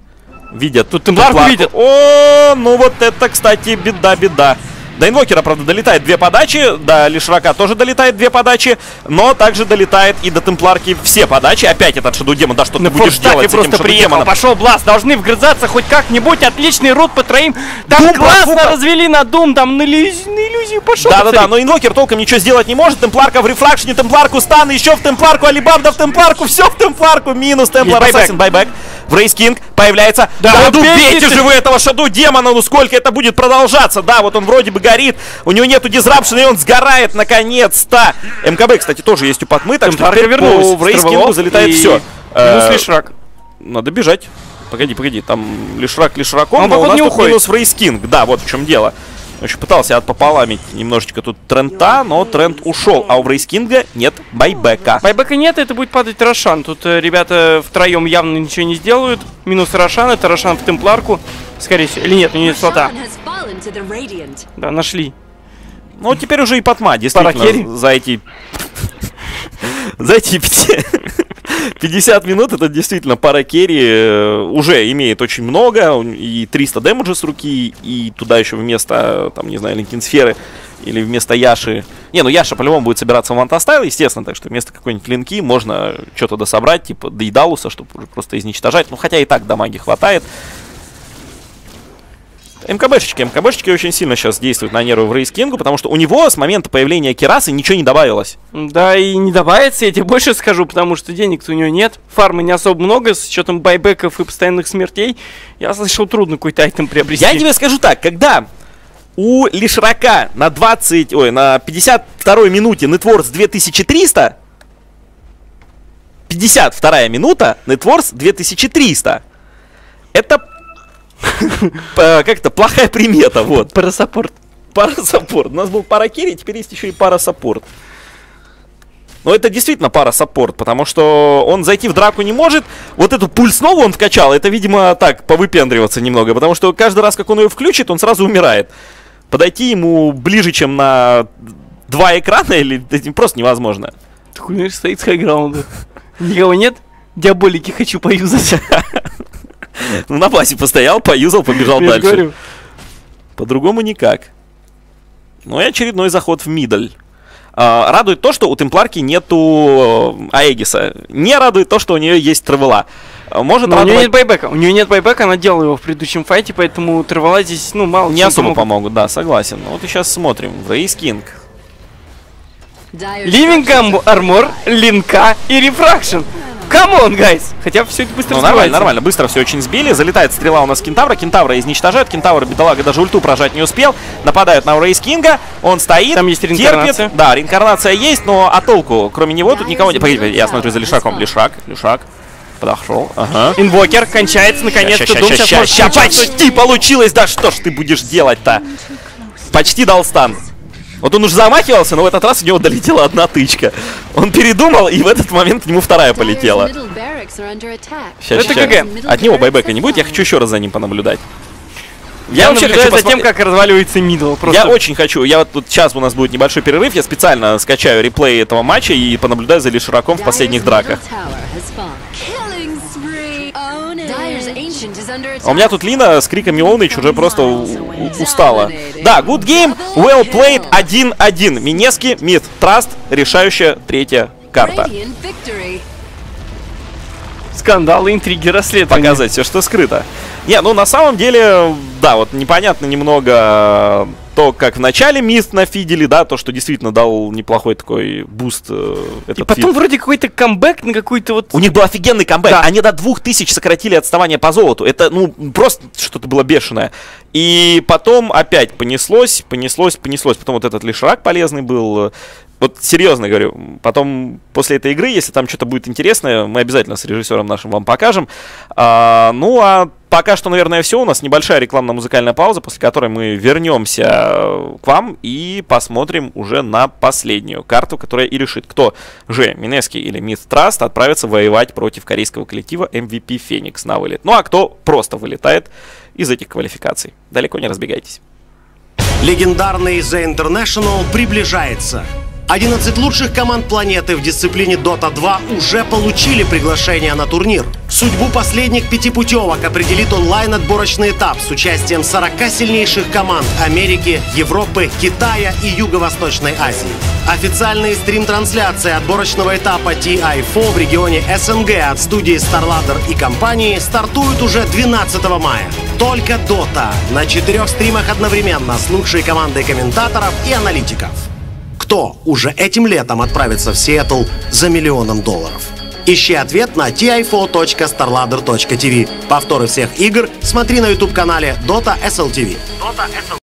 видят. Тут темпларку видят. О, ну вот это, кстати, беда-беда. До инвокера, правда, долетает две подачи, до Лишрака тоже долетает две подачи, но также долетает и до темпларки все подачи. Опять этот Shadow Demon, да что ты будешь делать с просто приехал, пошел Blast, должны вгрызаться хоть как-нибудь, отличный root по троим. Там Doom, классно фука. развели на Doom, там на, иллюз... на иллюзию пошел. Да-да-да, но инвокер толком ничего сделать не может, темпларка в рефракшне, темпларку stun, еще в темпларку, алебарда в темпларку, все в темпларку, минус Templar Assassin, buyback. Wraith King появляется. Да, да убейте же вы этого Shadow Demon а, ну сколько это будет продолжаться. Да, вот он вроде бы горит, у него нету дизрапшена, и он сгорает наконец-то. МКБ, кстати, тоже есть у Патмы, так что теперь Wraith King у залетает все. Минус Лишрак. Надо бежать. Погоди, погоди, там Лишрак Лишраком, но у нас тут минус Wraith King. Да, вот в чем дело. Еще пытался отпополамить немножечко тут трента, но трент ушел. А у Брейскинга нет байбека. Байбека нет, это будет падать Рошан. Тут э, ребята втроем явно ничего не сделают. Минус Рошан, это Рошан в темпларку. Скорее всего. Или нет, у нее слота. Да, нашли. Ну, теперь уже и Патма, действительно, за эти... За эти 50 минут это действительно пара керри э, уже имеет очень много, и 300 дэмэджа с руки, и туда еще вместо, там, не знаю, Linken сферы или вместо Яши. Не, ну Яша по-любому будет собираться в Manta Style, естественно, так что вместо какой-нибудь линки можно что-то дособрать, типа Дейдалуса, чтобы просто изничтожать. Ну, хотя и так дамаги хватает. МКБшечки. МКБшечки очень сильно сейчас действуют на нервы в Рейскингу, потому что у него с момента появления Керасы ничего не добавилось. Да, и не добавится, я тебе больше скажу, потому что денег-то у него нет. Фармы не особо много, с учетом байбеков и постоянных смертей. Я слышал, трудно какой-то айтем приобрести. Я тебе скажу так, когда у Лишрака на 20, ой, на 52 минуте Networks 2300, 52 минута, Networks 2300. Это как-то плохая примета, вот. Парасаппорт. Парасаппорт. У нас был паракерри, теперь есть еще и парасаппорт. Но это действительно пара саппорт, потому что он зайти в драку не может. Вот эту пульс снова он вкачал. Это, видимо, так, повыпендриваться немного. Потому что каждый раз, как он ее включит, он сразу умирает. Подойти ему ближе, чем на два экрана, или это просто невозможно. Так у стоит с хайграунда. Никого нет? Диаболики хочу поюзать. Ну, на пасе постоял, поюзал, побежал Я дальше. По-другому никак. Ну и очередной заход в мидль. А, радует то, что у Темпларки нету э, Аэгиса. Не радует то, что у нее есть Тревела. Может Но радовать... у нее нет байбека. У нее нет байбека, она делала его в предыдущем файте, поэтому Тревела здесь, ну, мало Не особо помогут. помогут, да, согласен. Ну, вот и сейчас смотрим. Рейс Кинг. Living Armor, линка и Refraction. Come on, guys! Хотя все это быстро Ну, нормально, нормально. Быстро все очень сбили. Залетает стрела у нас Кентавра. Кентавра изничтожает. Кентавр, бедолага, даже ульту прожать не успел. Нападают на Wraith King а. Он стоит. Там есть реинкарнация. Терпит. Да, реинкарнация есть, но а толку? Кроме него тут никого не... Погоди, я смотрю за Лишраком. Лишрак, Лишрак. Подошел. Ага. Инвокер кончается наконец-то. Ща, ща, ща, почти получилось. Да что ж ты будешь делать-то? Почти дал стан. Вот он уже замахивался, но в этот раз у него долетела одна тычка. Он передумал, и в этот момент к нему вторая полетела. Сейчас, Это КГ. От него байбека не будет, я хочу еще раз за ним понаблюдать. Я, я вообще хочу за тем, как разваливается мидл. Просто... Я очень хочу. Я вот тут сейчас у нас будет небольшой перерыв. Я специально скачаю реплей этого матча и понаблюдаю за Лишираком в последних драках. А у меня тут Лина с криками ownage уже просто устала. Да, good game, well played, 1-1. Mineski, MiTH Trust, решающая третья карта. Скандалы, интриги, расследования. Показать все, что скрыто. Не, ну на самом деле, да, вот непонятно немного то, как в начале MiTH нафидели, да, то, что действительно дал неплохой такой буст э, этот И потом фид. вроде какой-то камбэк на какой-то вот... У них был офигенный камбэк. Да. Они до 2000 сократили отставание по золоту. Это, ну, просто что-то было бешеное. И потом опять понеслось, понеслось, понеслось. Потом вот этот лишрак полезный был. Вот серьезно говорю, потом после этой игры, если там что-то будет интересное, мы обязательно с режиссером нашим вам покажем. А, ну а пока что, наверное, все. У нас небольшая рекламно-музыкальная пауза, после которой мы вернемся э, к вам и посмотрим уже на последнюю карту, которая и решит, кто же, Минески или Мид Траст, отправится воевать против корейского коллектива MVP Феникс на вылет. Ну а кто просто вылетает из этих квалификаций. Далеко не разбегайтесь. Легендарный The International приближается. 11 лучших команд планеты в дисциплине Dota 2 уже получили приглашение на турнир. Судьбу последних пяти путевок определит онлайн-отборочный этап с участием 40 сильнейших команд Америки, Европы, Китая и Юго-Восточной Азии. Официальные стрим-трансляции отборочного этапа TI4 в регионе СНГ от студии StarLadder и компании стартуют уже 12 мая. Только Dota на четырех стримах одновременно с лучшей командой комментаторов и аналитиков кто уже этим летом отправится в Сиэтл за миллионом долларов. Ищи ответ на tifo.starladder.tv. Повторы всех игр смотри на YouTube-канале Dota SLTV. Dota SL...